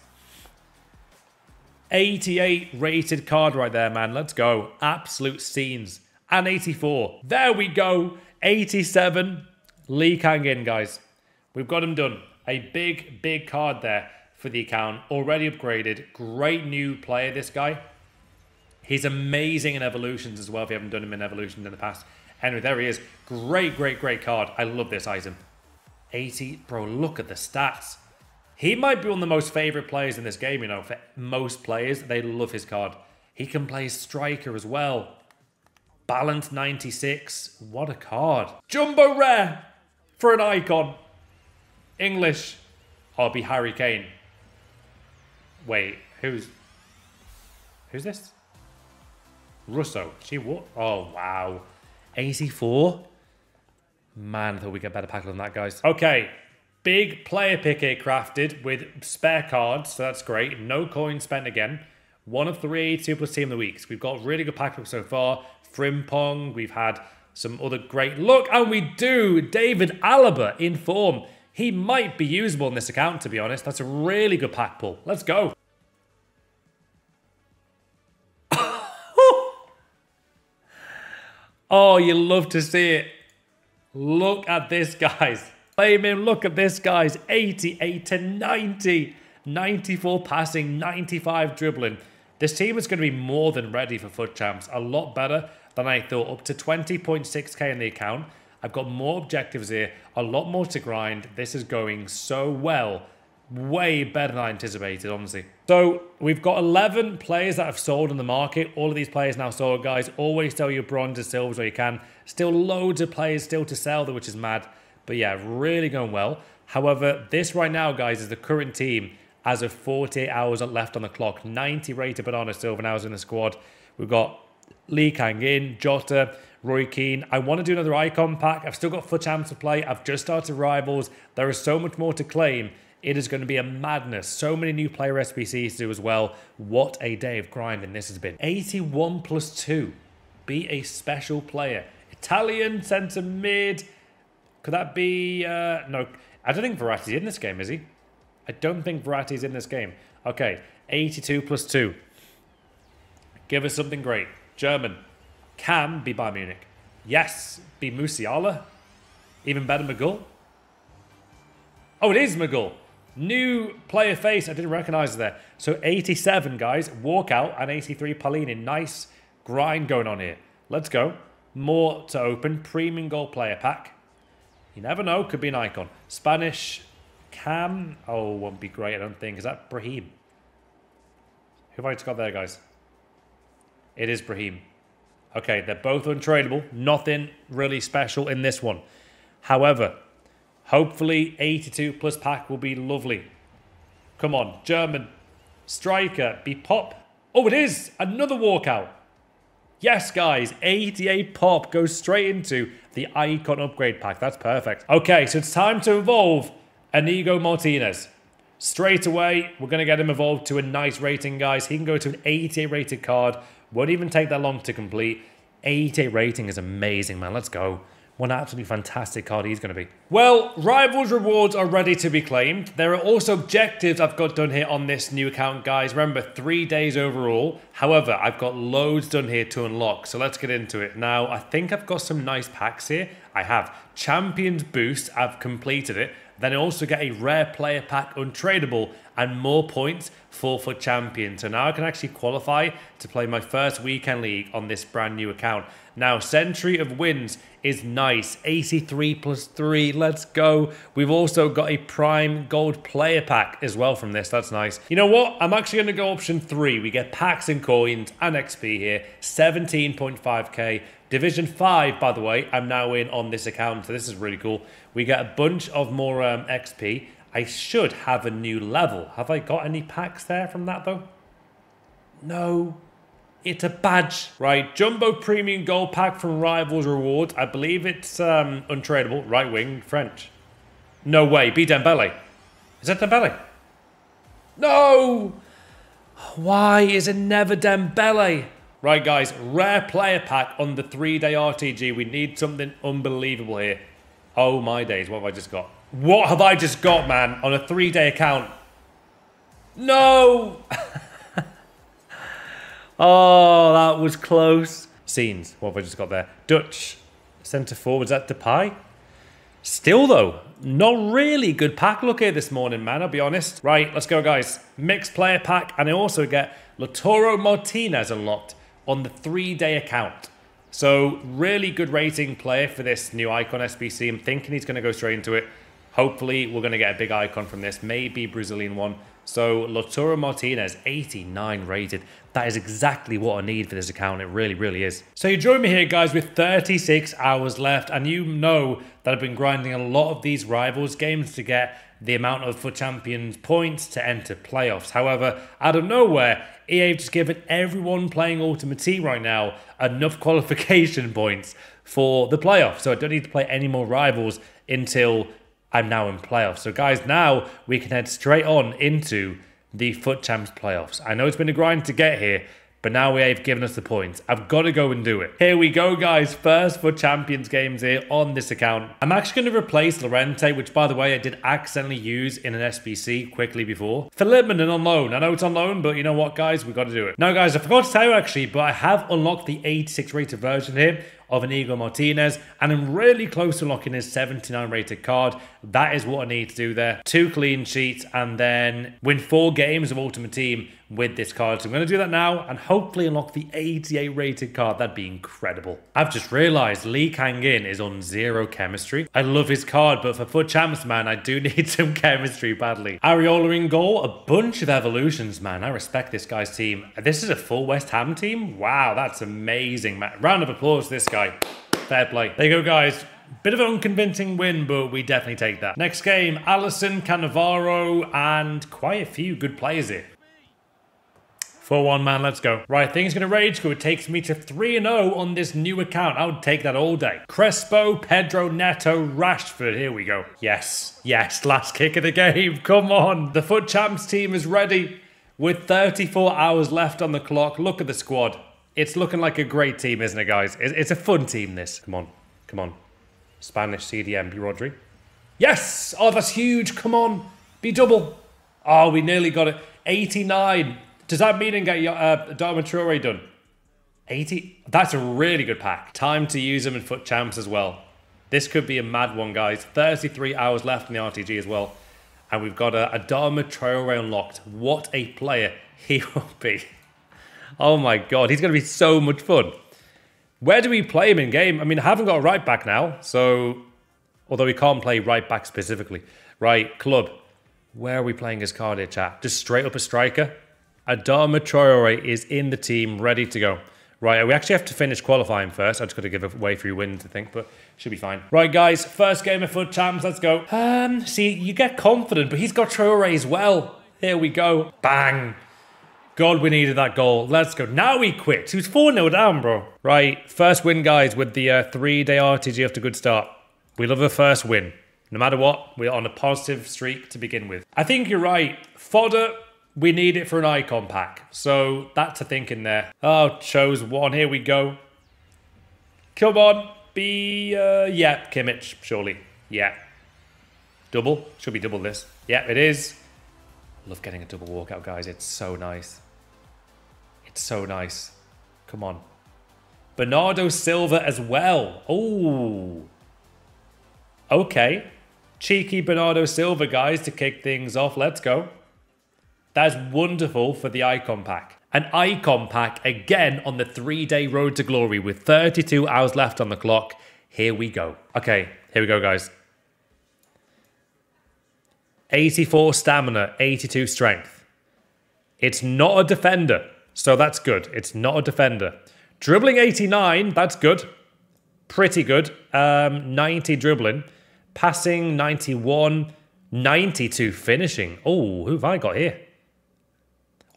88 rated card right there, man. Let's go. Absolute scenes. And 84. There we go. 87. Lee Kang in, guys. We've got him done. A big, big card there for the account. Already upgraded. Great new player, this guy. He's amazing in evolutions as well, if you haven't done him in evolutions in the past. Anyway, there he is. Great, great, great card. I love this item. 80. Bro, look at the stats. He might be one of the most favourite players in this game, you know. For most players, they love his card. He can play striker as well. Balance 96. What a card. Jumbo rare for an icon. English. I'll be Harry Kane. Wait, who's... Who's this? Russo. She what? Oh, wow. 84. Man, I thought we'd get better package than that, guys. Okay, big player pick here crafted with spare cards, so that's great. No coins spent again. One of three super team of the weeks. We've got really good pack so far. Frimpong, we've had some other great look, and we do. David Alaba in form. He might be usable in this account, to be honest. That's a really good pack pull. Let's go. Oh, you love to see it. Look at this, guys. Blame him. Look at this, guys. 88 to 90. 94 passing, 95 dribbling. This team is going to be more than ready for FUT Champs. A lot better than I thought. Up to 20.6k in the account. I've got more objectives here. A lot more to grind. This is going so well way better than I anticipated, honestly. So we've got 11 players that have sold in the market. All of these players now sold, guys. Always sell your bronze silvers where you can. Still loads of players still to sell, which is mad. But yeah, really going well. However, this right now, guys, is the current team as of 48 hours left on the clock. 90 rated Bernardo Silva now is in the squad. We've got Lee Kang In, Jota, Roy Keane. I want to do another icon pack. I've still got FUT Champs to play. I've just started Rivals. There is so much more to claim. It is going to be a madness. So many new player SBCs to do as well. What a day of grinding this has been. 81 plus 2. Be a special player. Italian centre mid. Could that be... Uh, no, I don't think Verratti's in this game, is he? I don't think Verratti's in this game. Okay, 82 plus 2. Give us something great. German. Can be Bayern Munich. Yes, be Musiala. Even better, Magull. Oh, it is Magull. New player face. I didn't recognize there. So 87, guys. Walkout and 83 Palini. Nice grind going on here. Let's go. More to open. Premium gold player pack. You never know. Could be an icon. Spanish Cam. Oh, won't be great, I don't think. Is that Brahim? Who have I just got there, guys? It is Brahim. Okay, they're both untradeable. Nothing really special in this one. However, hopefully 82 plus pack will be lovely. Come on, German. Striker, be Popp. Oh, it is! Another walkout. Yes, guys, 88 Popp goes straight into the icon upgrade pack. That's perfect. Okay, so it's time to evolve Inigo Martinez. Straight away, we're going to get him evolved to a nice rating, guys. He can go to an 88 rated card. Won't even take that long to complete. 88 rating is amazing, man. Let's go. What an absolutely fantastic card he's going to be. Well, Rivals rewards are ready to be claimed. There are also objectives I've got done here on this new account, guys. Remember, three days overall. However, I've got loads done here to unlock, so let's get into it. Now, I think I've got some nice packs here. I have. Champions Boost, I've completed it. Then I also get a rare player pack untradeable and more points for for champion. So now I can actually qualify to play my first weekend league on this brand new account. Now, Century of Wins is nice. 83 plus 3, let's go. We've also got a Prime Gold Player Pack as well from this, that's nice. You know what? I'm actually going to go option 3. We get packs and coins and XP here. 17.5k. Division 5, by the way, I'm now in on this account, so this is really cool. We get a bunch of more um, XP. I should have a new level. Have I got any packs there from that, though? No. It's a badge. Right, Jumbo Premium Gold Pack from Rivals Rewards. I believe it's um, untradeable. Right wing, French. No way, be Dembele. Is that Dembele? No! Why is it never Dembele? Right, guys, rare player pack on the three-day RTG. We need something unbelievable here. Oh, my days, what have I just got? What have I just got, man, on a three-day account? No! oh, that was close. Scenes, what have I just got there? Dutch centre forward, is that Depay? Still, though, not really good pack look here this morning, man, I'll be honest. Right, let's go, guys. Mixed player pack, and I also get Lautaro Martinez unlocked on the three-day account. So really good rating player for this new icon SBC. I'm thinking he's going to go straight into it. Hopefully we're going to get a big icon from this, maybe Brazilian one. So Lautaro Martinez, 89 rated. That is exactly what I need for this account. It really, really is. So you join me here, guys, with 36 hours left. And you know that I've been grinding a lot of these Rivals games to get the amount of FUT Champions points to enter playoffs. However, out of nowhere, EA have just given everyone playing Ultimate Team right now enough qualification points for the playoffs. So I don't need to play any more Rivals until I'm now in playoffs. So guys, now we can head straight on into the FUT Champs playoffs. I know it's been a grind to get here, but now we have given us the points. I've got to go and do it. Here we go, guys. First FUT Champions games here on this account. I'm actually going to replace Llorente, which, by the way, I did accidentally use in an SBC quickly before. For Littman on loan. I know it's on loan, but you know what, guys? We've got to do it. Now, guys, I forgot to tell you, actually, but I have unlocked the 86 rated version here of Inigo Martinez, and I'm really close to locking his 79 rated card. That is what I need to do there. Two clean sheets, and then win four games of Ultimate Team with this card. So I'm going to do that now and hopefully unlock the 88 rated card. That'd be incredible. I've just realized Lee Kang-in is on zero chemistry. I love his card, but for FUT Champs, man, I do need some chemistry badly. Areola in goal, a bunch of evolutions, man. I respect this guy's team. This is a full West Ham team? Wow, that's amazing, man. Round of applause this guy. Fair play. There you go, guys. Bit of an unconvincing win, but we definitely take that. Next game, Alisson, Cannavaro, and quite a few good players here. 4-1, man. Let's go. Right, things to rage good. It takes me to 3-0 on this new account. I would take that all day. Crespo, Pedro, Neto, Rashford. Here we go. Yes. Yes. Last kick of the game. Come on. The FUT Champs team is ready. With 34 hours left on the clock, look at the squad. It's looking like a great team, isn't it, guys? It's a fun team, this. Come on. Come on. Spanish CDM, be Rodri. Yes! Oh, that's huge. Come on. Be double. Oh, we nearly got it. 89. Does that mean and get your uh, Adama Traore done? 80? That's a really good pack. Time to use them in FUT Champs as well. This could be a mad one, guys. 33 hours left in the RTG as well. And we've got a Adama Traore unlocked. What a player he will be. Oh my god, he's going to be so much fun. Where do we play him in game? I mean, I haven't got a right back now, so although we can't play right back specifically. Right, club. Where are we playing his card here, chat? Just straight up a striker. Adama Traore is in the team, ready to go. Right, we actually have to finish qualifying first. I just got to give away three wins, I think, but should be fine. Right, guys, first game of FUT Champs, let's go. Um, see, you get confident, but he's got Traore as well. Here we go. Bang. God, we needed that goal. Let's go. Now he quits. He was 4 0 down, bro. Right, first win, guys, with the uh, three day RTG after good start. We love a first win. No matter what, we're on a positive streak to begin with. I think you're right. Fodder, we need it for an icon pack. So that's a thinking there. Oh, chose one. Here we go. Come on. Be, uh, yeah, Kimmich, surely. Yeah. Double. Should be double this. Yeah, it is. Love getting a double walkout, guys. It's so nice. It's so nice. Come on. Bernardo Silva as well. Oh. Okay. Cheeky Bernardo Silva, guys, to kick things off. Let's go. That's wonderful for the icon pack. An icon pack again on the three day road to glory with 32 hours left on the clock. Here we go. Okay, here we go, guys. 84 stamina, 82 strength. It's not a defender, so that's good. It's not a defender. Dribbling 89, that's good. Pretty good. Um, 90 dribbling. Passing 91. 92 finishing. Oh, who have I got here?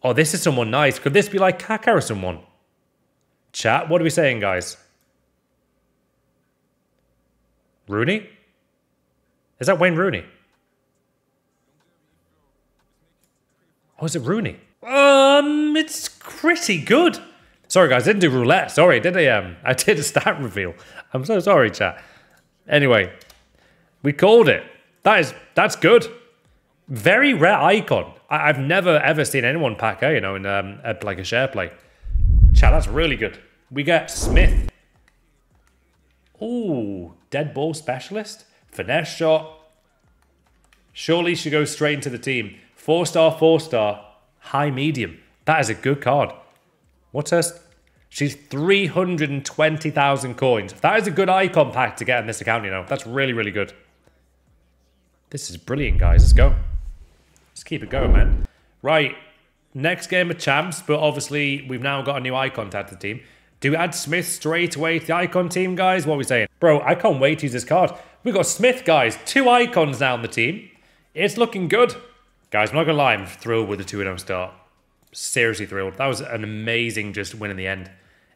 Oh, this is someone nice. Could this be like Kaka or someone? Chat, what are we saying, guys? Rooney? Is that Wayne Rooney? Oh, is it Rooney? Um, it's pretty good. Sorry, guys, I didn't do roulette. Sorry, did I? Um, I did a stat reveal. I'm so sorry, chat. Anyway, we called it. That is, that's good. Very rare icon. I, have never ever seen anyone pack her, you know, in um, a, like a share play. Chat, that's really good. We get Smith. Ooh, dead ball specialist. Finesse shot. Surely she goes straight into the team. Four star, four star, high medium. That is a good card. What's her? She's 320,000 coins. That is a good icon pack to get in this account, you know. That's really, really good. This is brilliant, guys. Let's go. Let's keep it going, man. Right. Next game of champs, but obviously we've now got a new icon to add to the team. Do we add Smith straight away to the icon team, guys? What are we saying? Bro, I can't wait to use this card. We've got Smith, guys. Two icons now on the team. It's looking good. Guys, I'm not going to lie, I'm thrilled with the 2 0 start. Seriously thrilled. That was an amazing just win in the end.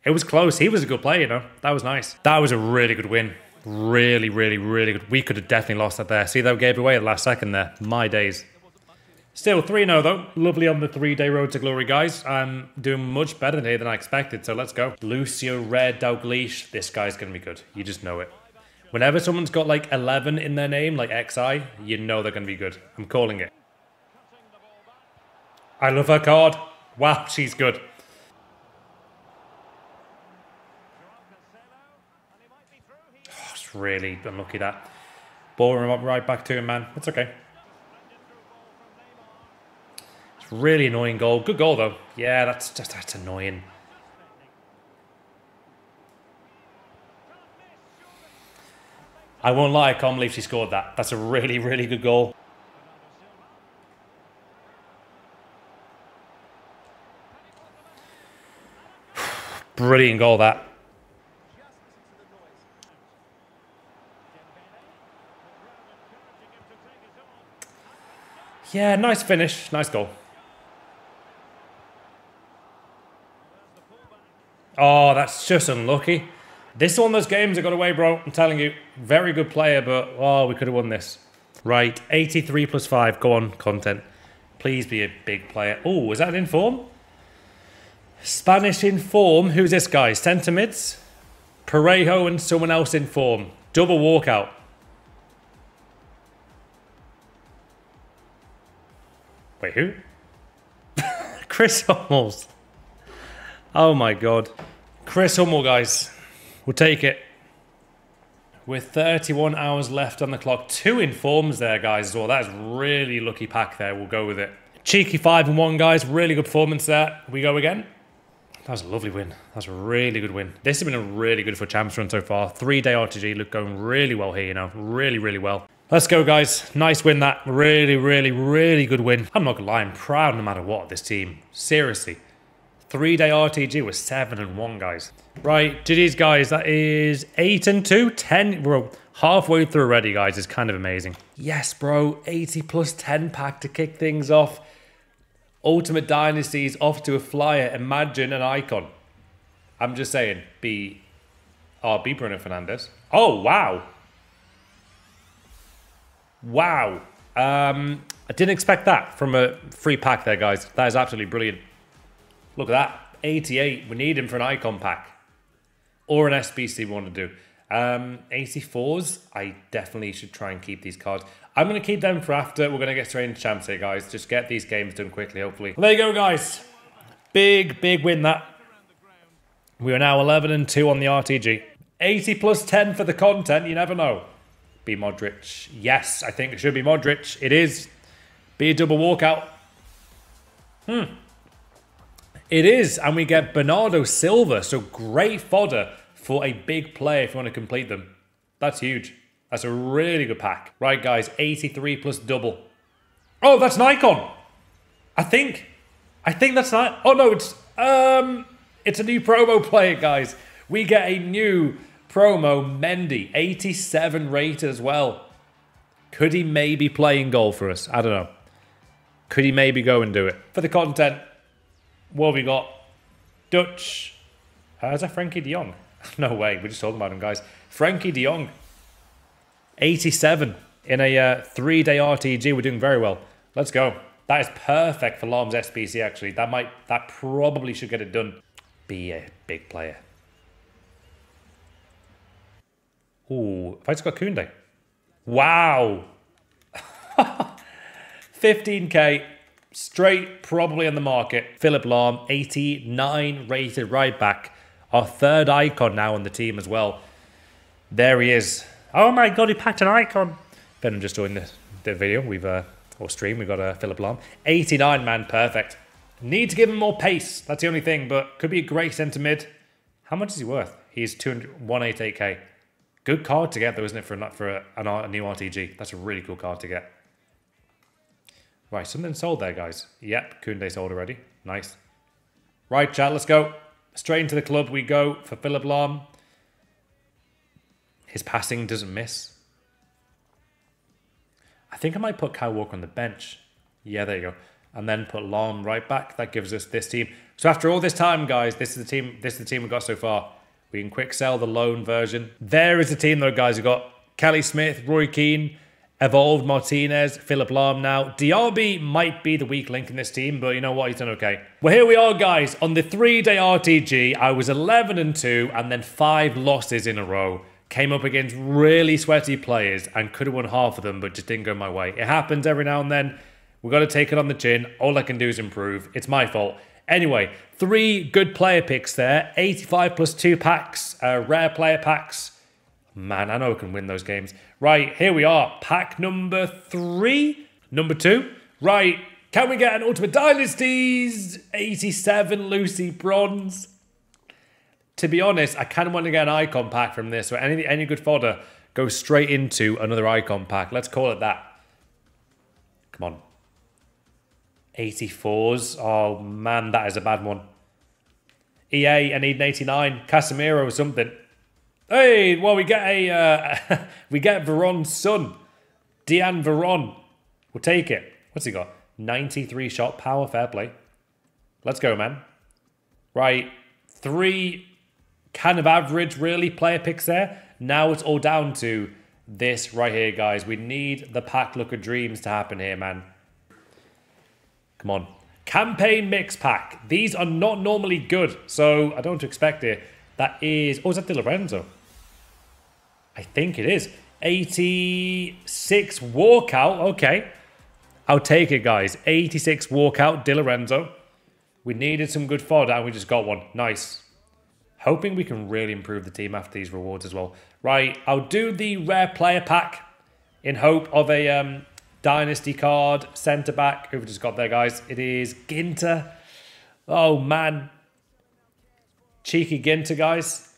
It was close. He was a good player, you know. That was nice. That was a really good win. Really, really, really good. We could have definitely lost that there. See, that gave away at the last second there. My days. Still 3 0 though. Lovely on the three day road to glory, guys. I'm doing much better today than I expected, so let's go. Lucio Red Dalglish. This guy's going to be good. You just know it. Whenever someone's got like 11 in their name, like XI, you know they're going to be good. I'm calling it. I love her card. Wow, she's good. Oh, it's really unlucky that. Ball right back to him, man. It's okay. It's really annoying goal. Good goal, though. Yeah, that's just that's annoying. I won't lie, I can't believe she scored that. That's a really, really good goal. Brilliant goal, that. Yeah, nice finish. Nice goal. Oh, that's just unlucky. This is one those games that got away, bro. I'm telling you. Very good player, but oh, we could have won this. Right, 83 plus 5. Go on, content. Please be a big player. Oh, is that in form? Spanish in form. Who's this guy? Centre mids? Parejo and someone else in form. Double walkout. Wait, who? Chris Hummels. Oh my god. Chris Hummel, guys. We'll take it. With 31 hours left on the clock. Two informs there, guys, as well. That is really lucky pack there. We'll go with it. Cheeky 5 and 1, guys. Really good performance there. We go again. That was a lovely win. That's a really good win. This has been a really good FUT Champs run so far. Three day RTG look going really well here, you know. Really, really well. Let's go, guys. Nice win that. Really, really, really good win. I'm not gonna lie, I'm proud no matter what this team. Seriously. Three day RTG was seven and one, guys. Right, GG's, guys. That is eight and two. Ten. We're halfway through already, guys. It's kind of amazing. Yes, bro. 80 plus 10 pack to kick things off. Ultimate Dynasties off to a flyer. Imagine an icon. I'm just saying, be. Oh, be Bruno Fernandes. Oh, wow. Wow. Um, I didn't expect that from a free pack there, guys. That is absolutely brilliant. Look at that. 88. We need him for an icon pack. Or an SBC we want to do. Um, 84s. I definitely should try and keep these cards. I'm going to keep them for after. We're going to get straight into champs here, guys. Just get these games done quickly, hopefully. There you go, guys. Big, big win that. We are now 11 and 2 on the RTG. 80 plus 10 for the content. You never know. Be Modric. Yes, I think it should be Modric. It is. Be a double walkout. Hmm. It is, and we get Bernardo Silva. So great fodder for a big play if you want to complete them. That's huge. That's a really good pack. Right, guys, 83 plus double. Oh, that's an icon. I think. I think that's not. Oh no, it's um, it's a new promo player, guys. We get a new promo Mendy, 87 rated as well. Could he maybe play in goal for us? I don't know. Could he maybe go and do it for the content? What have we got? Dutch. How's that Frenkie de Jong? no way. We're just talking about him, guys. Frenkie de Jong. 87 in a uh, three day RTG. We're doing very well. Let's go. That is perfect for Lahm's SBC, actually. That might, that probably should get it done. Be a big player. Ooh, if I just got Koundé. Wow. 15k straight probably on the market. Philipp Lahm, 89 rated right back. Our third icon now on the team as well. There he is. Oh my god, he packed an icon. Ben, just doing the, the video. We've uh, or stream. We've got a uh, Philipp Lahm. 89 man, perfect. Need to give him more pace. That's the only thing, but could be a great centre mid. How much is he worth? He's 188k. Good card to get though, isn't it, for, for a, a new RTG? That's a really cool card to get. Right, something sold there, guys. Yep, Koundé sold already. Nice. Right, chat, let's go. Straight into the club we go for Philipp Lahm. His passing doesn't miss. I think I might put Kyle Walker on the bench. Yeah, there you go. And then put Lahm right back. That gives us this team. So after all this time, guys, this is the team. This is the team we've got so far. We can quick sell the loan version. There is the team, though, guys. We've got Kelly Smith, Roy Keane, Evolved Martinez, Philipp Lahm now. Diaby might be the weak link in this team, but you know what? He's done okay. Well, here we are, guys. On the three-day RTG, I was 11 and 2 and then five losses in a row. Came up against really sweaty players and could have won half of them, but just didn't go my way. It happens every now and then. We've got to take it on the chin. All I can do is improve. It's my fault. Anyway, three good player picks there. 85 plus two packs, uh, rare player packs. Man, I know I can win those games. Right, here we are. Pack number three. Number two. Right, can we get an Ultimate Dynasties 87 Lucy Bronze? To be honest, I kind of want to get an icon pack from this. So any, any good fodder goes straight into another icon pack. Let's call it that. Come on. 84s. Oh, man, that is a bad one. EA, I need an 89. Casemiro or something. Hey, well, we get a uh, we get Veron's son, Deian Veron. We'll take it. What's he got? 93 shot power, fair play. Let's go, man. Right, three kind of average, really, player picks there. Now it's all down to this right here, guys. We need the pack look of dreams to happen here, man. Come on. Campaign mix pack. These are not normally good, so I don't expect it. That is... Oh, is that Di Lorenzo? I think it is. 86 walkout. Okay. I'll take it, guys. 86 walkout, Di Lorenzo. We needed some good fodder, and we just got one. Nice. Hoping we can really improve the team after these rewards as well. Right, I'll do the rare player pack in hope of a um, dynasty card. Centre back, who we just got there, guys. It is Ginter. Oh, man. Cheeky Ginter, guys.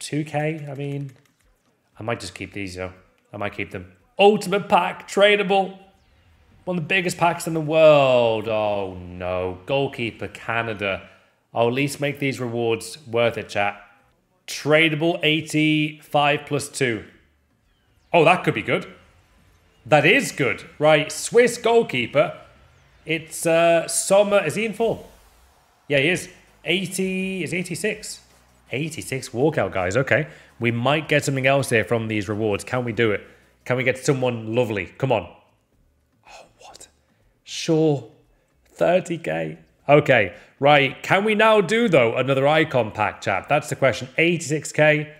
2k, I mean... I might just keep these, though. I might keep them. Ultimate pack, tradable. One of the biggest packs in the world. Oh, no. Goalkeeper, Canada. I'll at least make these rewards worth it, chat. Tradable 85 plus 2. Oh, that could be good. That is good. Right, Swiss goalkeeper. It's uh, Sommer. Is he in form? Yeah, he is. 80, is 86? 86 walkout, guys. Okay. We might get something else here from these rewards. Can we do it? Can we get someone lovely? Come on. Oh, what? Sure. 30k. Okay, right. Can we now do, though, another icon pack, chat? That's the question. 86k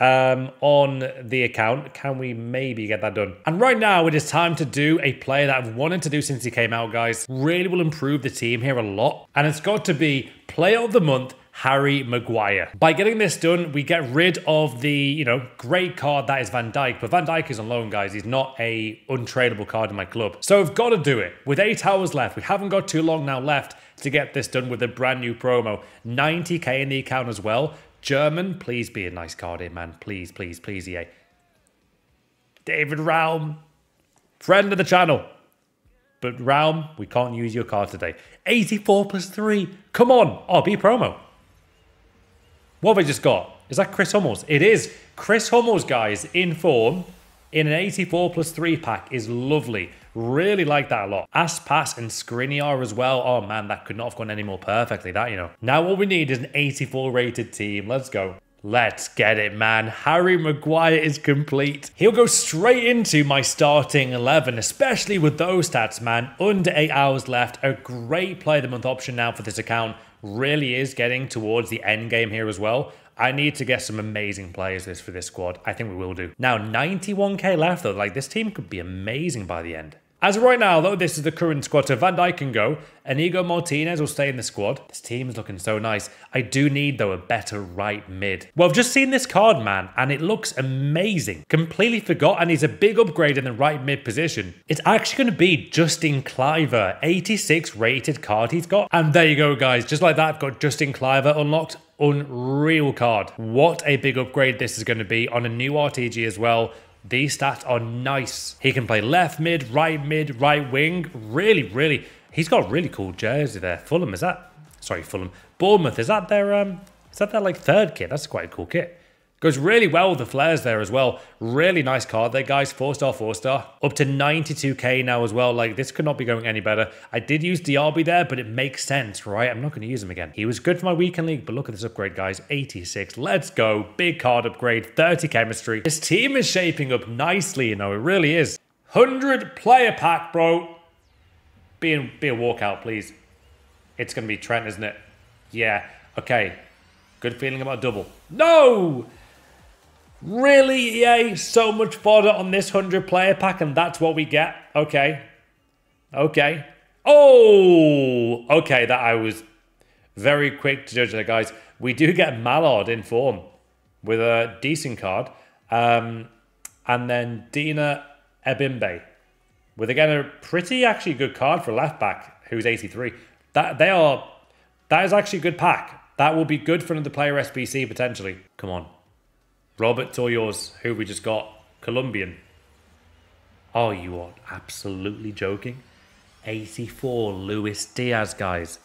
um, on the account. Can we maybe get that done? And right now, it is time to do a play that I've wanted to do since he came out, guys. Really will improve the team here a lot. And it's got to be Player of the Month Harry Maguire. By getting this done, we get rid of the, you know, great card that is Van Dijk. But Van Dijk is on loan, guys. He's not a untradeable card in my club. So we've got to do it. With eight hours left, we haven't got too long now left to get this done with a brand new promo. 90k in the account as well. German, please be a nice card here, man. Please, please, please, EA. David Raum, friend of the channel. But Raum, we can't use your card today. 84 plus 3. Come on, RB promo. What have I just got? Is that Chris Hummels? It is. Chris Hummels, guys, in form in an 84 plus 3 pack is lovely. Really like that a lot. Aspas and Skriniar as well. Oh man, that could not have gone any more perfectly, that, you know. Now all we need is an 84 rated team. Let's go. Let's get it, man. Harry Maguire is complete. He'll go straight into my starting 11, especially with those stats, man. Under 8 hours left. A great play the month option now for this account really is getting towards the end game here as well. I need to get some amazing players this for this squad. I think we will do. Now, 91k left though. Like this team could be amazing by the end. As of right now, though, this is the current squad. So Van Dijk can go. Inigo Martinez will stay in the squad. This team is looking so nice. I do need, though, a better right mid. Well, I've just seen this card, man, and it looks amazing. Completely forgot, and he's a big upgrade in the right mid position. It's actually going to be Justin Kluivert, 86 rated card he's got. And there you go, guys. Just like that, I've got Justin Kluivert unlocked. Unreal card. What a big upgrade this is going to be on a new RTG as well. These stats are nice. He can play left mid, right mid, right wing. Really, really. He's got a really cool jersey there. Fulham, is that? Sorry, Fulham. Bournemouth, is that their um is that their like third kit? That's quite a cool kit. Goes really well with the flares there as well. Really nice card there, guys. Four star, four star. Up to 92k now as well. Like, this could not be going any better. I did use Diaby there, but it makes sense, right? I'm not going to use him again. He was good for my weekend league, but look at this upgrade, guys. 86. Let's go. Big card upgrade. 30 chemistry. This team is shaping up nicely, you know. It really is. 100 player pack, bro. Be, in, be a walkout, please. It's going to be Trent, isn't it? Yeah. Okay. Good feeling about double. No! Really, EA? So much fodder on this 100 player pack, and that's what we get? Okay. Okay. Oh! Okay, that I was very quick to judge that, guys. We do get Mallard in form with a decent card. Um, and then Dina Ebimbe with, again, a pretty actually good card for left back who's 83. That They are... That is actually a good pack. That will be good for another player SBC, potentially. Come on. Robert Toyos, who we just got, Colombian. Oh, you are absolutely joking. 84 Luis Diaz, guys.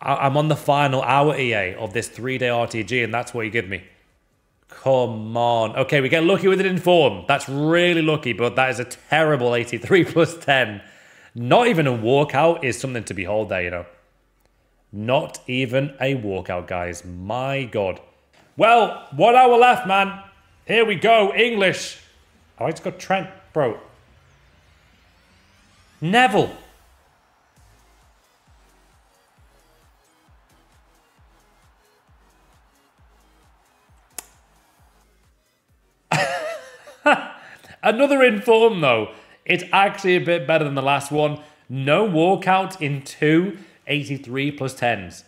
I- am on the final hour, EA, of this three day RTG, and that's what you give me. Come on. Okay, we get lucky with it in form. That's really lucky, but that is a terrible 83 plus 10. Not even a walkout is something to behold there, you know. Not even a walkout, guys. My God. Well, one hour left, man. Here we go. English. Oh, it's got Trent, bro. Neville. Another inform though. It's actually a bit better than the last one. No walkout in two 83 plus 10s.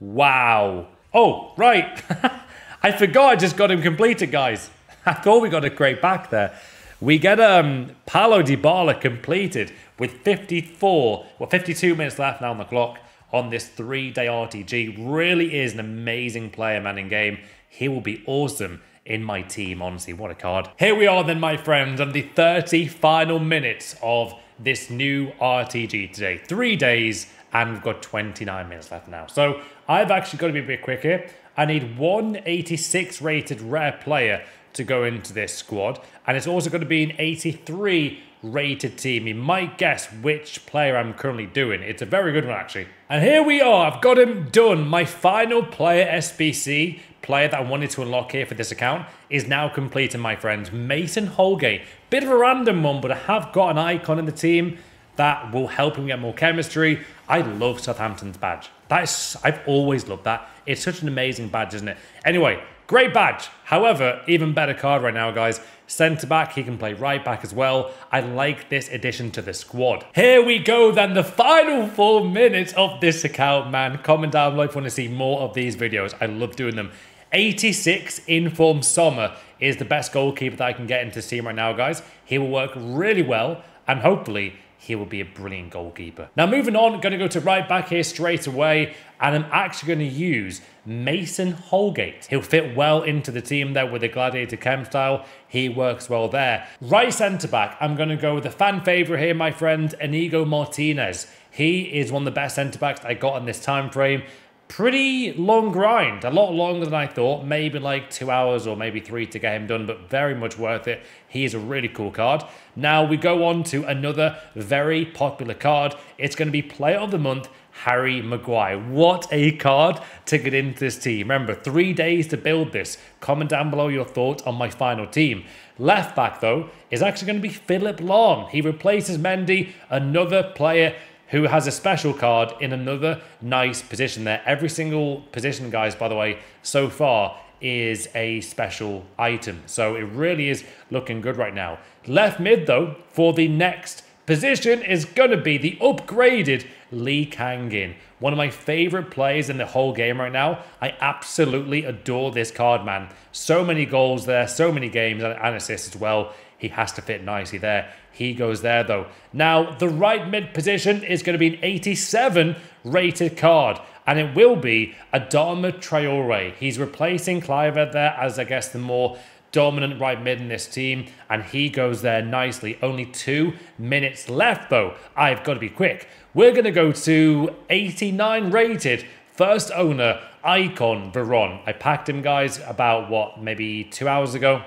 Wow. Oh, right. I forgot I just got him completed, guys. I thought we got a great back there. We get um Paulo Dybala completed with 54, well 52 minutes left now on the clock on this three-day RTG. Really is an amazing player, man, in game. He will be awesome in my team, honestly. What a card. Here we are then, my friends, on the 30 final minutes of this new RTG today. Three days, and we've got 29 minutes left now. So I've actually got to be a bit quick here. I need 186 rated rare player to go into this squad, and it's also going to be an 83 rated team. You might guess which player I'm currently doing. It's a very good one, actually. And here we are. I've got him done. My final player SBC player that I wanted to unlock here for this account is now completed, my friends. Mason Holgate. Bit of a random one, but I have got an icon in the team that will help him get more chemistry. I love Southampton's badge. That is, I've always loved that. It's such an amazing badge, isn't it? Anyway, great badge. However, even better card right now, guys. Centre back, he can play right back as well. I like this addition to the squad. Here we go then, the final four minutes of this account, man. Comment down below if you want to see more of these videos. I love doing them. 86 informed Sommer is the best goalkeeper that I can get into this team right now, guys. He will work really well and hopefully he will be a brilliant goalkeeper. Now, moving on, going to go to right back here straight away, and I'm actually going to use Mason Holgate. He'll fit well into the team there with the Gladiator Chem style. He works well there. Right centre back, I'm going to go with the fan favourite here, my friend, Inigo Martinez. He is one of the best centre backs I got in this time frame pretty long grind, a lot longer than I thought. Maybe like two hours or maybe three to get him done, but very much worth it. He is a really cool card. Now we go on to another very popular card. It's going to be Player of the Month. Harry Maguire. What a card to get into this team. Remember, three days to build this. Comment down below your thoughts on my final team. Left back, though, is actually going to be Philipp Lahm. He replaces Mendy, another player who has a special card in another nice position there. Every single position, guys, by the way, so far is a special item. So it really is looking good right now. Left mid, though, for the next position is going to be the upgraded Lee Kang-in. One of my favorite players in the whole game right now. I absolutely adore this card, man. So many goals there, so many games and assists as well. He has to fit nicely there. He goes there though. Now, the right mid position is going to be an 87 rated card. And it will be Adama Traore. He's replacing Kluivert there as, I guess, the more dominant right mid in this team. And he goes there nicely. Only two minutes left though. I've got to be quick. We're going to go to 89 rated first owner Icon Veron. I packed him, guys, about what, maybe two hours ago.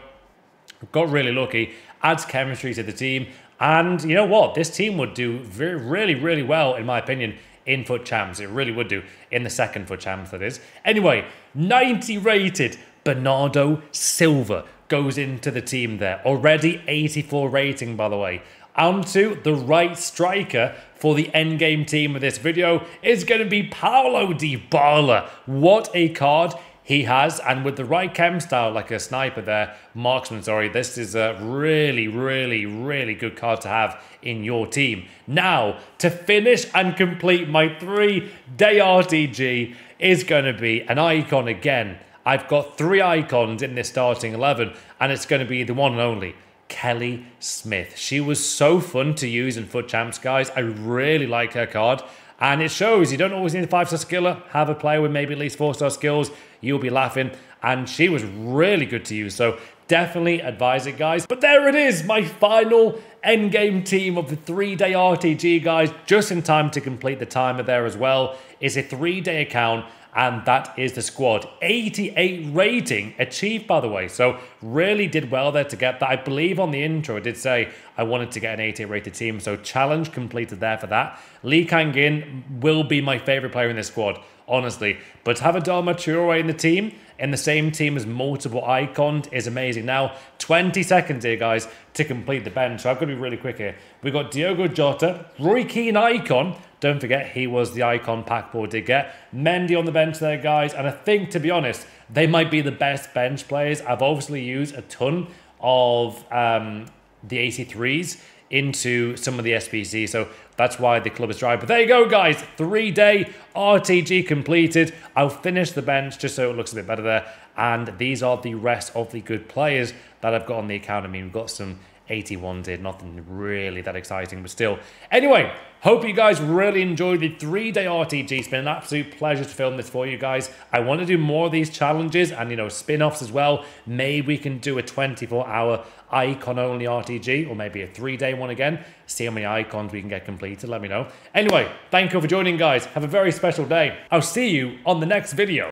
Got really lucky, adds chemistry to the team. And you know what? This team would do very, really, really well, in my opinion, in FUT Champs. It really would do in the second FUT Champs, that is. Anyway, 90 rated Bernardo Silva goes into the team there. Already 84 rating, by the way. Onto the right striker for the endgame team of this video is going to be Paulo Dybala. What a card he has, and with the right chem style, like a sniper there, marksman, sorry, this is a really, really, really good card to have in your team. Now, to finish and complete my three-day RTG is going to be an icon again. I've got three icons in this starting 11, and it's going to be the one and only. Kelly Smith. She was so fun to use in FUT Champs, guys. I really like her card. And it shows you don't always need a five star skiller. Have a player with maybe at least four star skills. You'll be laughing. And she was really good to use. So definitely advise it, guys. But there it is, my final endgame team of the three day RTG, guys. Just in time to complete the timer there as well. It's a three day account. And that is the squad. 88 rating achieved, by the way. So really did well there to get that. I believe on the intro, I did say I wanted to get an 88 rated team. So challenge completed there for that. Lee Kang-in will be my favorite player in this squad, honestly. But have Adama Traore in the team, in the same team as multiple icons is amazing. Now, 20 seconds here, guys, to complete the bench. So I've got to be really quick here. We've got Diogo Jota, Roy Keane icon, don't forget, he was the icon pack Packball did get. Mendy on the bench there, guys. And I think, to be honest, they might be the best bench players. I've obviously used a ton of um, the AC3s into some of the SBC. So that's why the club is dry. But there you go, guys. Three day RTG completed. I'll finish the bench just so it looks a bit better there. And these are the rest of the good players that I've got on the account. I mean, we've got some 81 did. Nothing really that exciting, but still. Anyway, hope you guys really enjoyed the three-day RTG. It's been an absolute pleasure to film this for you guys. I want to do more of these challenges and, you know, spin-offs as well. Maybe we can do a 24-hour icon-only RTG or maybe a three-day one again. See how many icons we can get completed. Let me know. Anyway, thank you for joining, guys. Have a very special day. I'll see you on the next video.